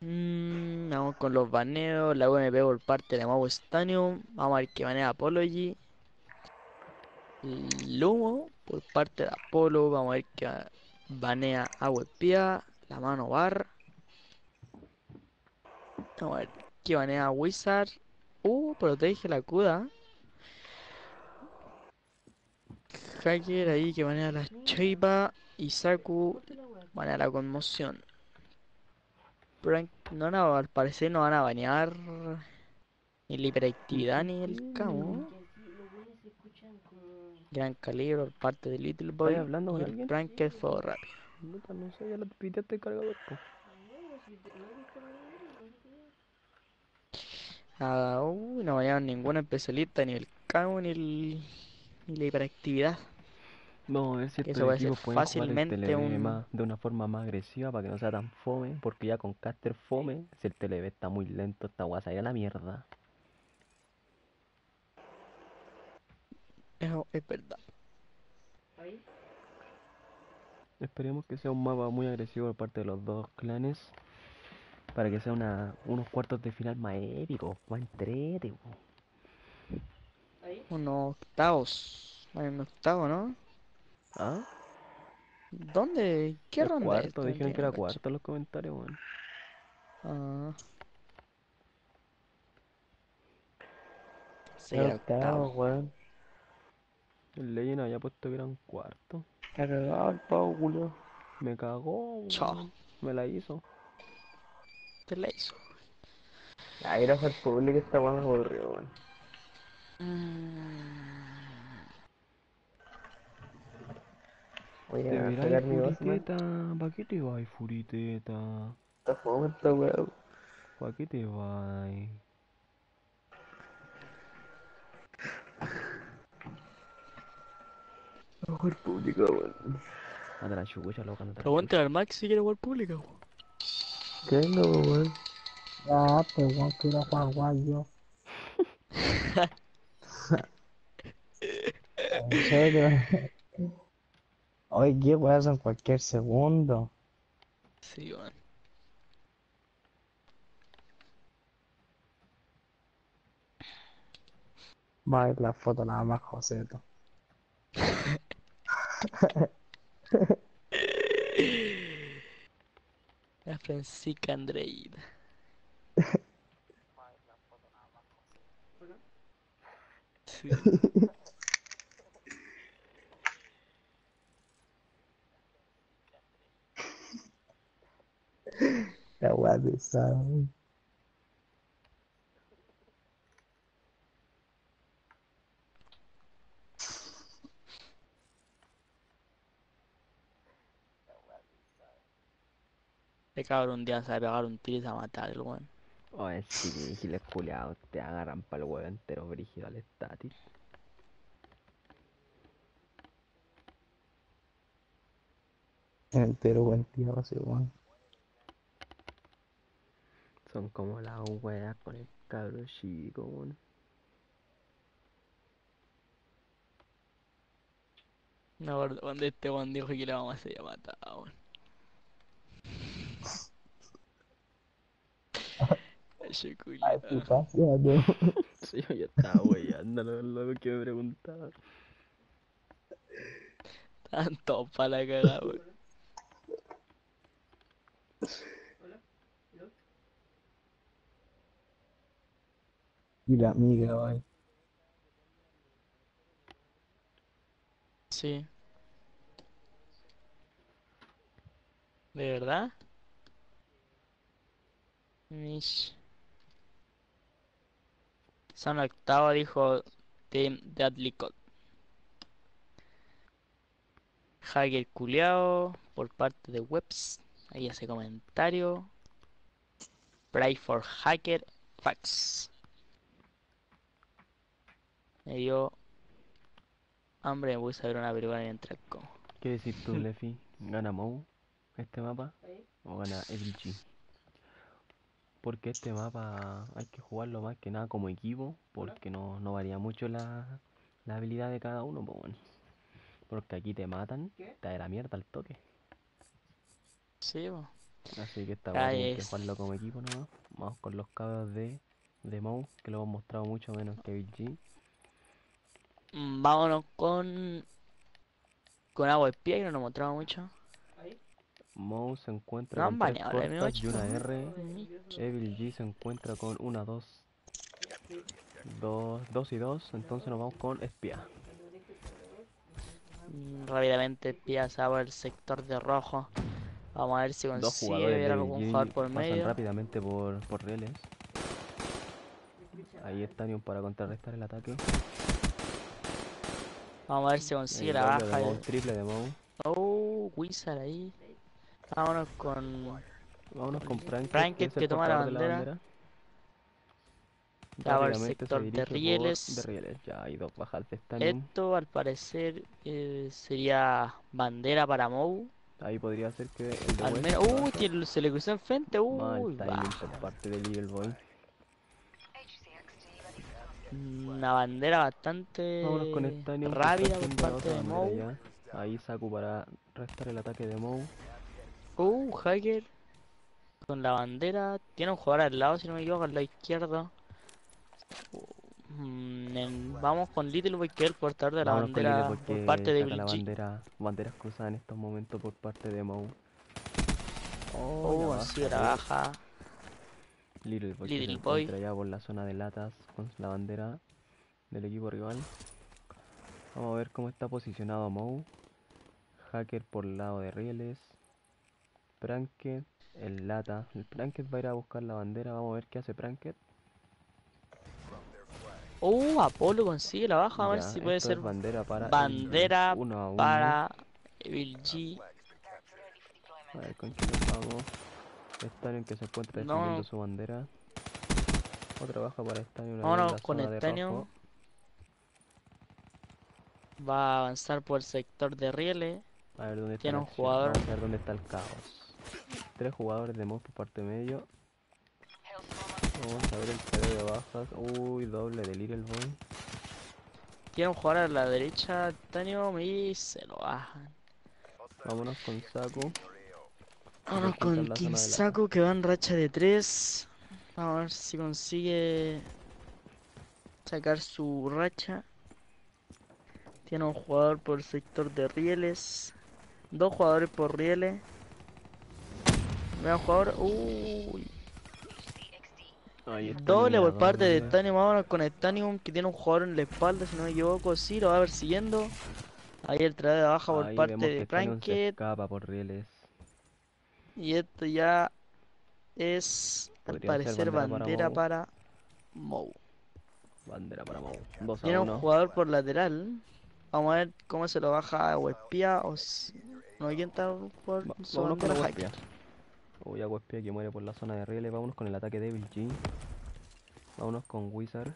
Mm, vamos con los baneos, la UMP por parte de Mau Stadium, vamos a ver que banea Apology. Lumo por parte de Apolo, vamos a ver que banea Aguepia, la mano bar. Vamos a ver que banea Wizard. Uh, protege la CUDA. Hacker ahí que banea la Chaiba. Y Saku banea la conmoción. Prank, no a- al parecer no van a banear ni la hiperactividad ni el camo. Gran calibre por parte de Little Boy. hablando con y el alguien? prank es fuego rápido. No sé, ya lo piteaste el cargador, po. Ah, uy, no banearon ningún especialista, ni el camo ni, el, ni la hiperactividad. Vamos a ver si Que eso puede ser el fácilmente un- más- de una forma más agresiva para que no sea tan fome, porque ya con caster fome, si el TLB está muy lento, esta guasa ir a la mierda. Eso es verdad. Esperemos que sea un mapa muy agresivo por parte de los dos clanes, para que sea una, unos cuartos de final más épicos, más entrete. Unos octavos. Hay un octavo, ¿no? ¿Ah? ¿Dónde? ¿Qué El ronda es cuarto, dijeron Que era cuarto en los comentarios, weón. Ah. Sí, Era era octavo, octavo. weón. El Legend había puesto que era un cuarto. Está cagado el pavo, culo. Me cagó, Chao. Me la hizo. Te la hizo. Ay, ir a hacer público esta weón me aburrió, weón. Voy a pegar mi voz, man. furiteta. ¿Para qué te vas, furiteta? Está fome esta weón. ¿Para qué te vas? Voy a jugar público, weón. Anda la chucha, loca, anda Pregúntale al Max si quiere jugar pública. po. ¿Qué vengo, weón? Ah, pues weón, quiero jugar guayo. (laughs) En serio. Oye, ¿qué weas en cualquier segundo? Sí, man. Va a ver la foto nada más, Joseto. (laughs) La Francisca Andreida. Sí. La wea de Este cabrón un día se va a pegar un tiro y se va a matar el weón. Oye, sí, giles culiados, te agarran pa'l huevo entero brígido al static. Entero buen tío, así, weón. Son como las weas con el cabro chico, weón. Me acuerdo cuando este weón dijo que la mamá se había matado, weón. Ese Ay, puta, fíjate. (laughs) Sí, yo estaba weyando lo, lo que me preguntaba. Todos para la cagada, weón. Y la amiga, weón. Sí. ¿De verdad? Mish. Son octavo, dijo Team Deadly Code. Hacker culiao por parte de Webs. Ahí hace comentario. Pray for Hacker Fax. Me dio hambre, me voy a ver una película mientras como. ¿Qué decir tú, (laughs) Lefi? ¿Gana Mou este mapa o gana Evil G? Porque este mapa hay que jugarlo más que nada como equipo, porque no, no varía mucho la, la habilidad de cada uno, pues bueno. Porque aquí te matan, te da la mierda al toque. Sí, po. Así que esta Ah, weá tienen que jugarlo como equipo nomás. Vamos con los cabros de, de Mou, que lo hemos mostrado mucho menos que Evil G. Mm, Vámonos con. Con agua espía que no nos mostraba mucho. Mou se encuentra No con tres cortas y M8, una. R. Evil G se encuentra con una, dos, dos, dos y dos. Entonces nos vamos con espía. Mm, Rápidamente espía se el sector de rojo. Vamos a ver si consigue ver de algún jugador por pasan medio. rápidamente por, por rieles. Ahí está Nion para contrarrestar el ataque. Vamos a ver si consigue la de baja. El- triple de Mou. Oh, Wizard ahí. Vámonos con. Vámonos con Frank. Pranked que toma la bandera. Ya va al Rápidamente se sector de rieles. De rieles, ya hay dos bajas de Stanion. Esto al parecer eh, sería bandera para Mou. Ahí podría ser que el de Al menos. Uy, tiene- se le cruzó enfrente. Uy, baja. por parte Boy. Una bandera bastante Vámonos con que rápida por parte de Mou. Ahí Saku para restar el ataque de Mou. Uh, Hacker. Con la bandera. Tiene un jugador al lado, si no me equivoco, al lado izquierdo. Mm, vamos con Little Boy, que es el portador de la bandera por parte de la bandera, banderas cruzadas en estos momentos por parte de Mou. Oh, ya así de baja. Little Boy, se Little Boy. ya por la zona de latas con la bandera del equipo rival. Vamos a ver cómo está posicionado Mou. Hacker por el lado de rieles. Pranked, el lata. El Pranked va a ir a buscar la bandera. Vamos a ver qué hace Pranked. Uh, Apolo consigue la baja. A ver si puede ser bandera para el bandera uno a uno. para Evil G. A ver con quién vamos. Que se encuentra No. defendiendo su bandera. Otra baja para en Vámonos con rojo. Va a avanzar por el sector de rieles. A ver dónde está Tiene un jugador. Vamos a ver dónde está el caos. Tres jugadores de Mouse por parte medio. Vamos a ver el CD de bajas. Uy, doble de Little Boy. Tiene un jugador a la derecha, Tanio, y se lo bajan. Vámonos con Saku. Vámonos con de la- Kinsaku que va en racha de 3. Vamos a ver si consigue sacar su racha. Tiene un jugador por el sector de rieles. Dos jugadores por rieles. Vean jugador. Uy. Ahí Doble por parte de. Stanium. Vámonos con Stanium que tiene un jugador en la espalda, si no me equivoco. Sí, lo va persiguiendo. Ahí el trae de baja por Ahí parte vemos de escapa por rieles. Y esto ya es, al Podría parecer, bandera para bandera Mou. para Mou. Bandera para Mou. 2 a Tiene un 1. jugador por lateral. Vamos a ver cómo se lo baja o espía o si... No, ¿quién está por Va- su bandera hacker? Uy, Aguaspia que muere por la zona de rieles. Vámonos con el ataque de Evil G. Vámonos con Wizard.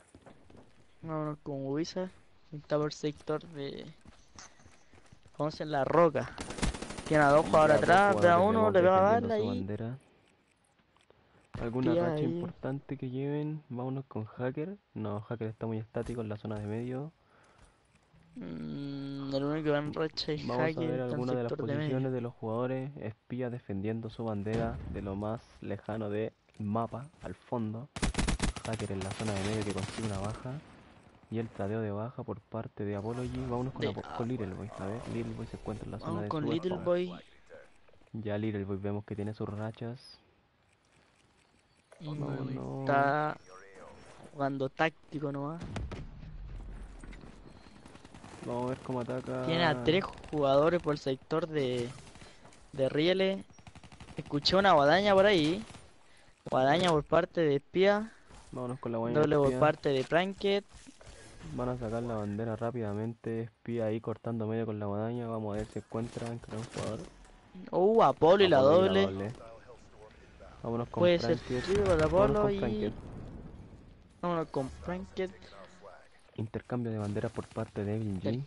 Vámonos con Wizard. Está por sector de... Vamos en la roca. Tiene a dos jugadores atrás, ve a uno, le pega a su y... bandera. ¿Alguna Espía racha ahí. importante que lleven? Vámonos con Hacker. No, Hacker está muy estático en la zona de medio. Mm, el único que va en racha es Vamos a ver algunas de las de posiciones de los jugadores. Espía defendiendo su bandera de lo más lejano del mapa, al fondo. Hacker en la zona de medio que consigue una baja. Y el tradeo de baja por parte de Apology. Vámonos con, De con Little Boy. A ver, Little Boy se encuentra en la zona Vamos de con Little. Boy. Ya Little Boy vemos que tiene sus rachas. Mm, no. Está jugando táctico nomás. Vamos a ver cómo ataca. Tiene a tres jugadores por el sector de, de rieles. Escuché una guadaña por ahí. Guadaña por parte de espía. Vámonos con la guaña Doble por parte de Pranked. Van a sacar la bandera rápidamente. Espía ahí cortando medio con la guadaña. Vamos a ver si encuentran que un jugador. Uh, Apolo y la doble. Vámonos con Puede ser trigo de Vámonos con y... Vámonos con Pranked. Intercambio de banderas por parte de G. Dale.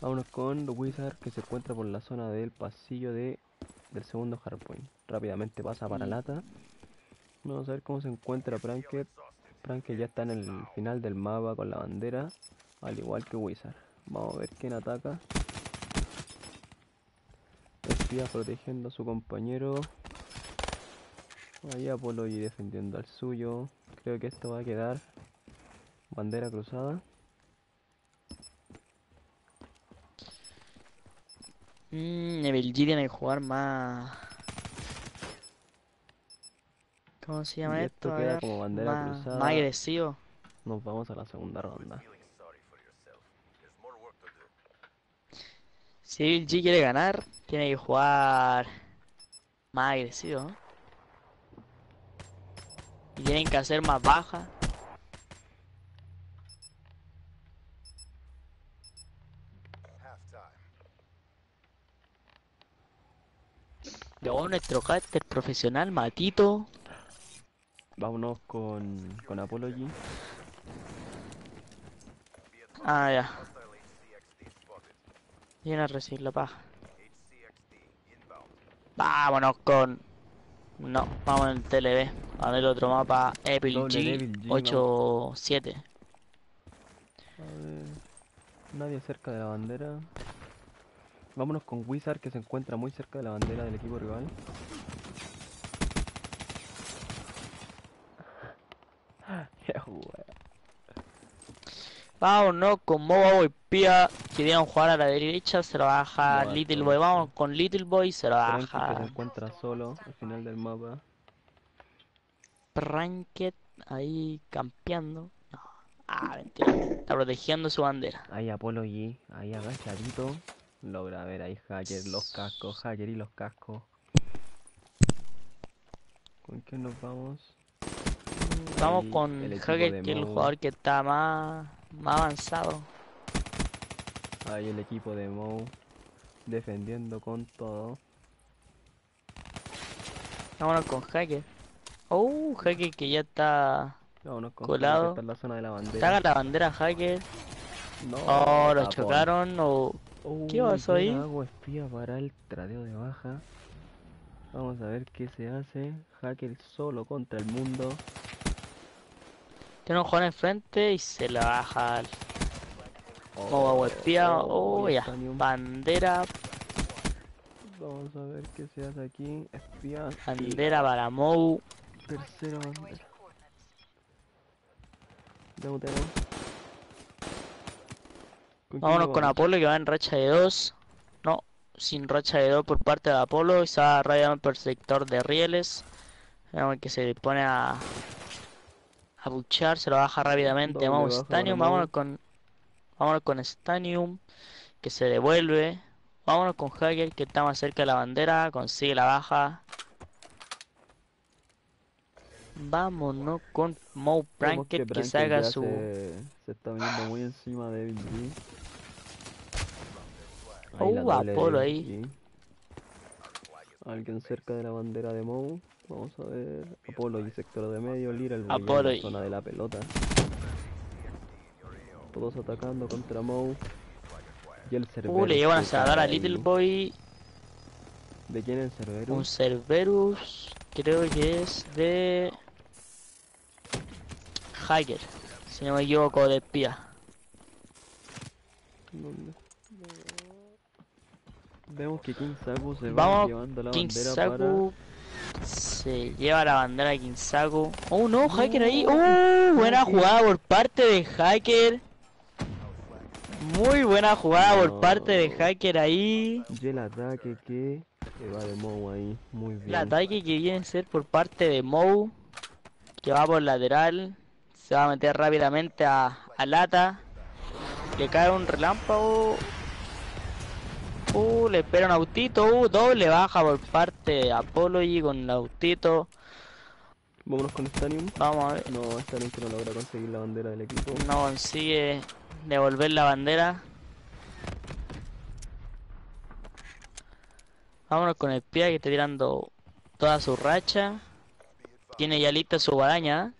Vámonos con Wizard que se encuentra por la zona del pasillo de del segundo hardpoint. Rápidamente pasa para Mm. lata. Vamos a ver cómo se encuentra Pranked. Pranked ya está en el final del mapa con la bandera, al igual que Wizard. Vamos a ver quién ataca. Espía protegiendo a su compañero. Ahí Apolo y defendiendo al suyo. Creo que esto va a quedar bandera cruzada. Mmm, Evil G tiene que jugar más... ¿Cómo se llama Y esto? esto queda como bandera más, cruzada. más agresivo. Nos vamos a la segunda ronda. Si Evil G quiere ganar, tiene que jugar más agresivo. Y tienen que hacer más baja. Luego nuestro caster profesional, Matito. Vámonos con, con Apology. Ah, ya. Viene a recibir la paja. Vámonos con... No, vamos en el TLB. A ver el otro mapa, Devil G, 8-7. A ver, Nadie cerca de la bandera. Vámonos con Wizard que se encuentra muy cerca de la bandera del equipo rival. (laughs) Qué wea. Vámonos con Moba Boy Pia. Querían jugar a la derecha, se lo baja No, Little Boy. Vamos con Little Boy, se lo Frankie que se baja encuentra solo al final del mapa. Pranked ahí campeando. No. Ah, mentira. Está protegiendo su bandera. Ahí Apology, ahí agachadito. Logra ver ahí Hacker, los cascos, Hacker y los cascos. ¿Con quién nos vamos? Vamos Ahí con el Hacker, que es el jugador que está más, más avanzado. Ahí el equipo de Moe defendiendo con todo. Vámonos con Hacker. Oh, Hacker que ya está. Vámonos con Colado. Hacker, está en la zona de la bandera. Saca la bandera Hacker. No, Oh, lo chocaron. O... ¿Qué Uy, pasó ahí? Hago espía para el tradeo de baja. Vamos a ver qué se hace. Hacker solo contra el mundo. Tiene un jugador enfrente y se la baja. al- Oh, Moba espía. Oh, y ya. Stanium. Bandera. Vamos a ver qué se hace aquí. Espía. Bandera para Mou. Tercera bandera. Debutemos. ¿Con quién Vámonos nos con? Apolo que va en racha de 2. No, sin racha de 2 por parte de Apolo. Y se va rápidamente por el sector de rieles. Que se pone a. A buchar, se lo baja rápidamente. Vamos Stanium, vámonos con. Vámonos con Stanium. Que se devuelve. Vámonos con Hacker que está más cerca de la bandera. Consigue la baja. Vámonos con Mo Vemos Pranked que, ya su. Se, está viniendo muy encima de Evil G. Oh, la doble de Apolo ahí. Alguien cerca de la bandera de Mou. Vamos a ver. Apolo y sector de medio. Lira el Apolo en la y- zona de la pelota. Todos atacando contra Mou. Y el Cerberus. Uh, le llevan a salvar a Little ahí. Boy. ¿De quién es el Cerberus? Un Cerberus, creo que es de Hacker, si no me equivoco, de espía. ¿Dónde? Vemos que King Saku se va Vamos, llevando la King bandera Saku se lleva la bandera de King Saku. Oh no, Hacker ahí. Uh, buena jugada por parte de Hacker. Muy buena jugada por parte de Hacker ahí. para... Y el ataque que, que va de Mou ahí. Muy bien. El ataque que viene a ser por parte de Mou, que va por lateral, se va a meter rápidamente a, a Lata, le cae un relámpago, uh, le espera un autito, uh, doble baja por parte de Apology con el autito, Vámonos con Stanium. Vamos a ver. No, Stanium que no logra conseguir la bandera del equipo. No consigue devolver la bandera. Vámonos con el pie que está tirando toda su racha. Tiene ya lista su guadaña.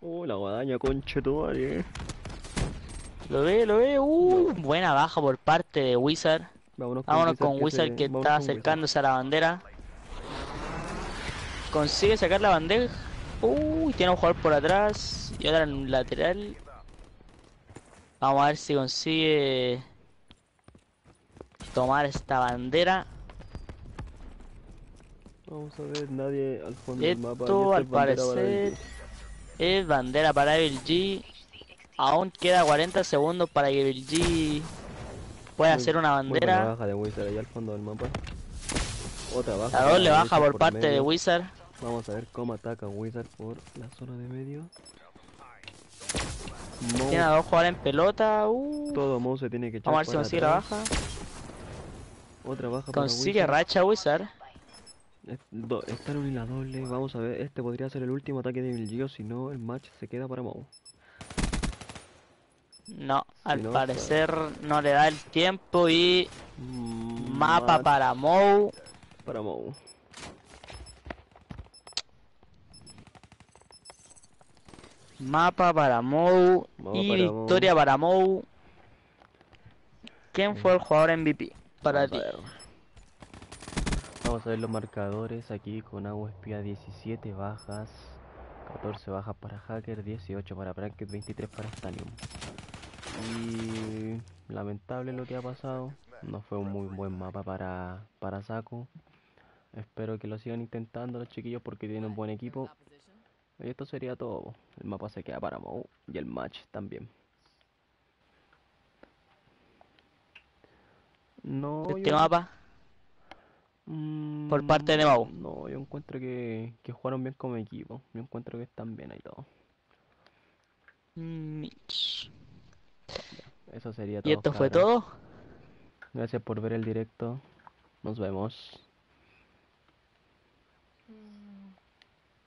Oh, la guadaña, conche tu. Lo ve, lo ve. Uh, buena baja por parte de Wizard. Vámonos con Vámonos Wizard con Wizard se- que está Wizard. acercándose a la bandera. Consigue sacar la bandeja. Uy, tiene un jugador por atrás y otra en lateral. Vamos a ver si consigue tomar esta bandera. Vamos a ver, nadie al fondo del mapa. Esto al bandera parecer es bandera para Evil G. Aún queda 40 segundos para que Evil G pueda Muy- hacer una muy bandera. baja de Wizard ahí al fondo del mapa. Otra baja. La para doble baja por parte de. Wizard. Vamos a ver cómo ataca Wizard por la zona de medio. Mouse- Tiene a dos jugadores en pelota. uh. todo Mouse se tiene que echar Vamos a ver si para consigue la baja. Otra baja para Consigue Wizard. racha Wizard. Es- do- Está en la doble. Vamos a ver. Este podría ser el último ataque de Gio. Si no, el match se queda para Mouse. No, al no, parecer no le da el tiempo y Mm, mapa para Mou. para Mouse. Mapa para Mou. Mapa Y para victoria para Mou. ¿Quién fue el jugador MVP para ti? Vamos a ver los marcadores aquí con Agua Espía 17 bajas, 14 bajas para Hacker, 18 para Bracket, 23 para Stanium. Y lamentable lo que ha pasado, no fue un muy buen mapa para, para Saco. Espero que lo sigan intentando los chiquillos porque tienen un buen equipo. Y esto sería todo. El mapa se queda para Mou y el match también. No, Este yo- mapa. por parte de Mau. Mm, No, yo encuentro que, que jugaron bien como equipo. Yo encuentro que están bien ahí todo. Mitch. Eso sería todo. Y esto fue todo. Gracias por ver el directo. Nos vemos.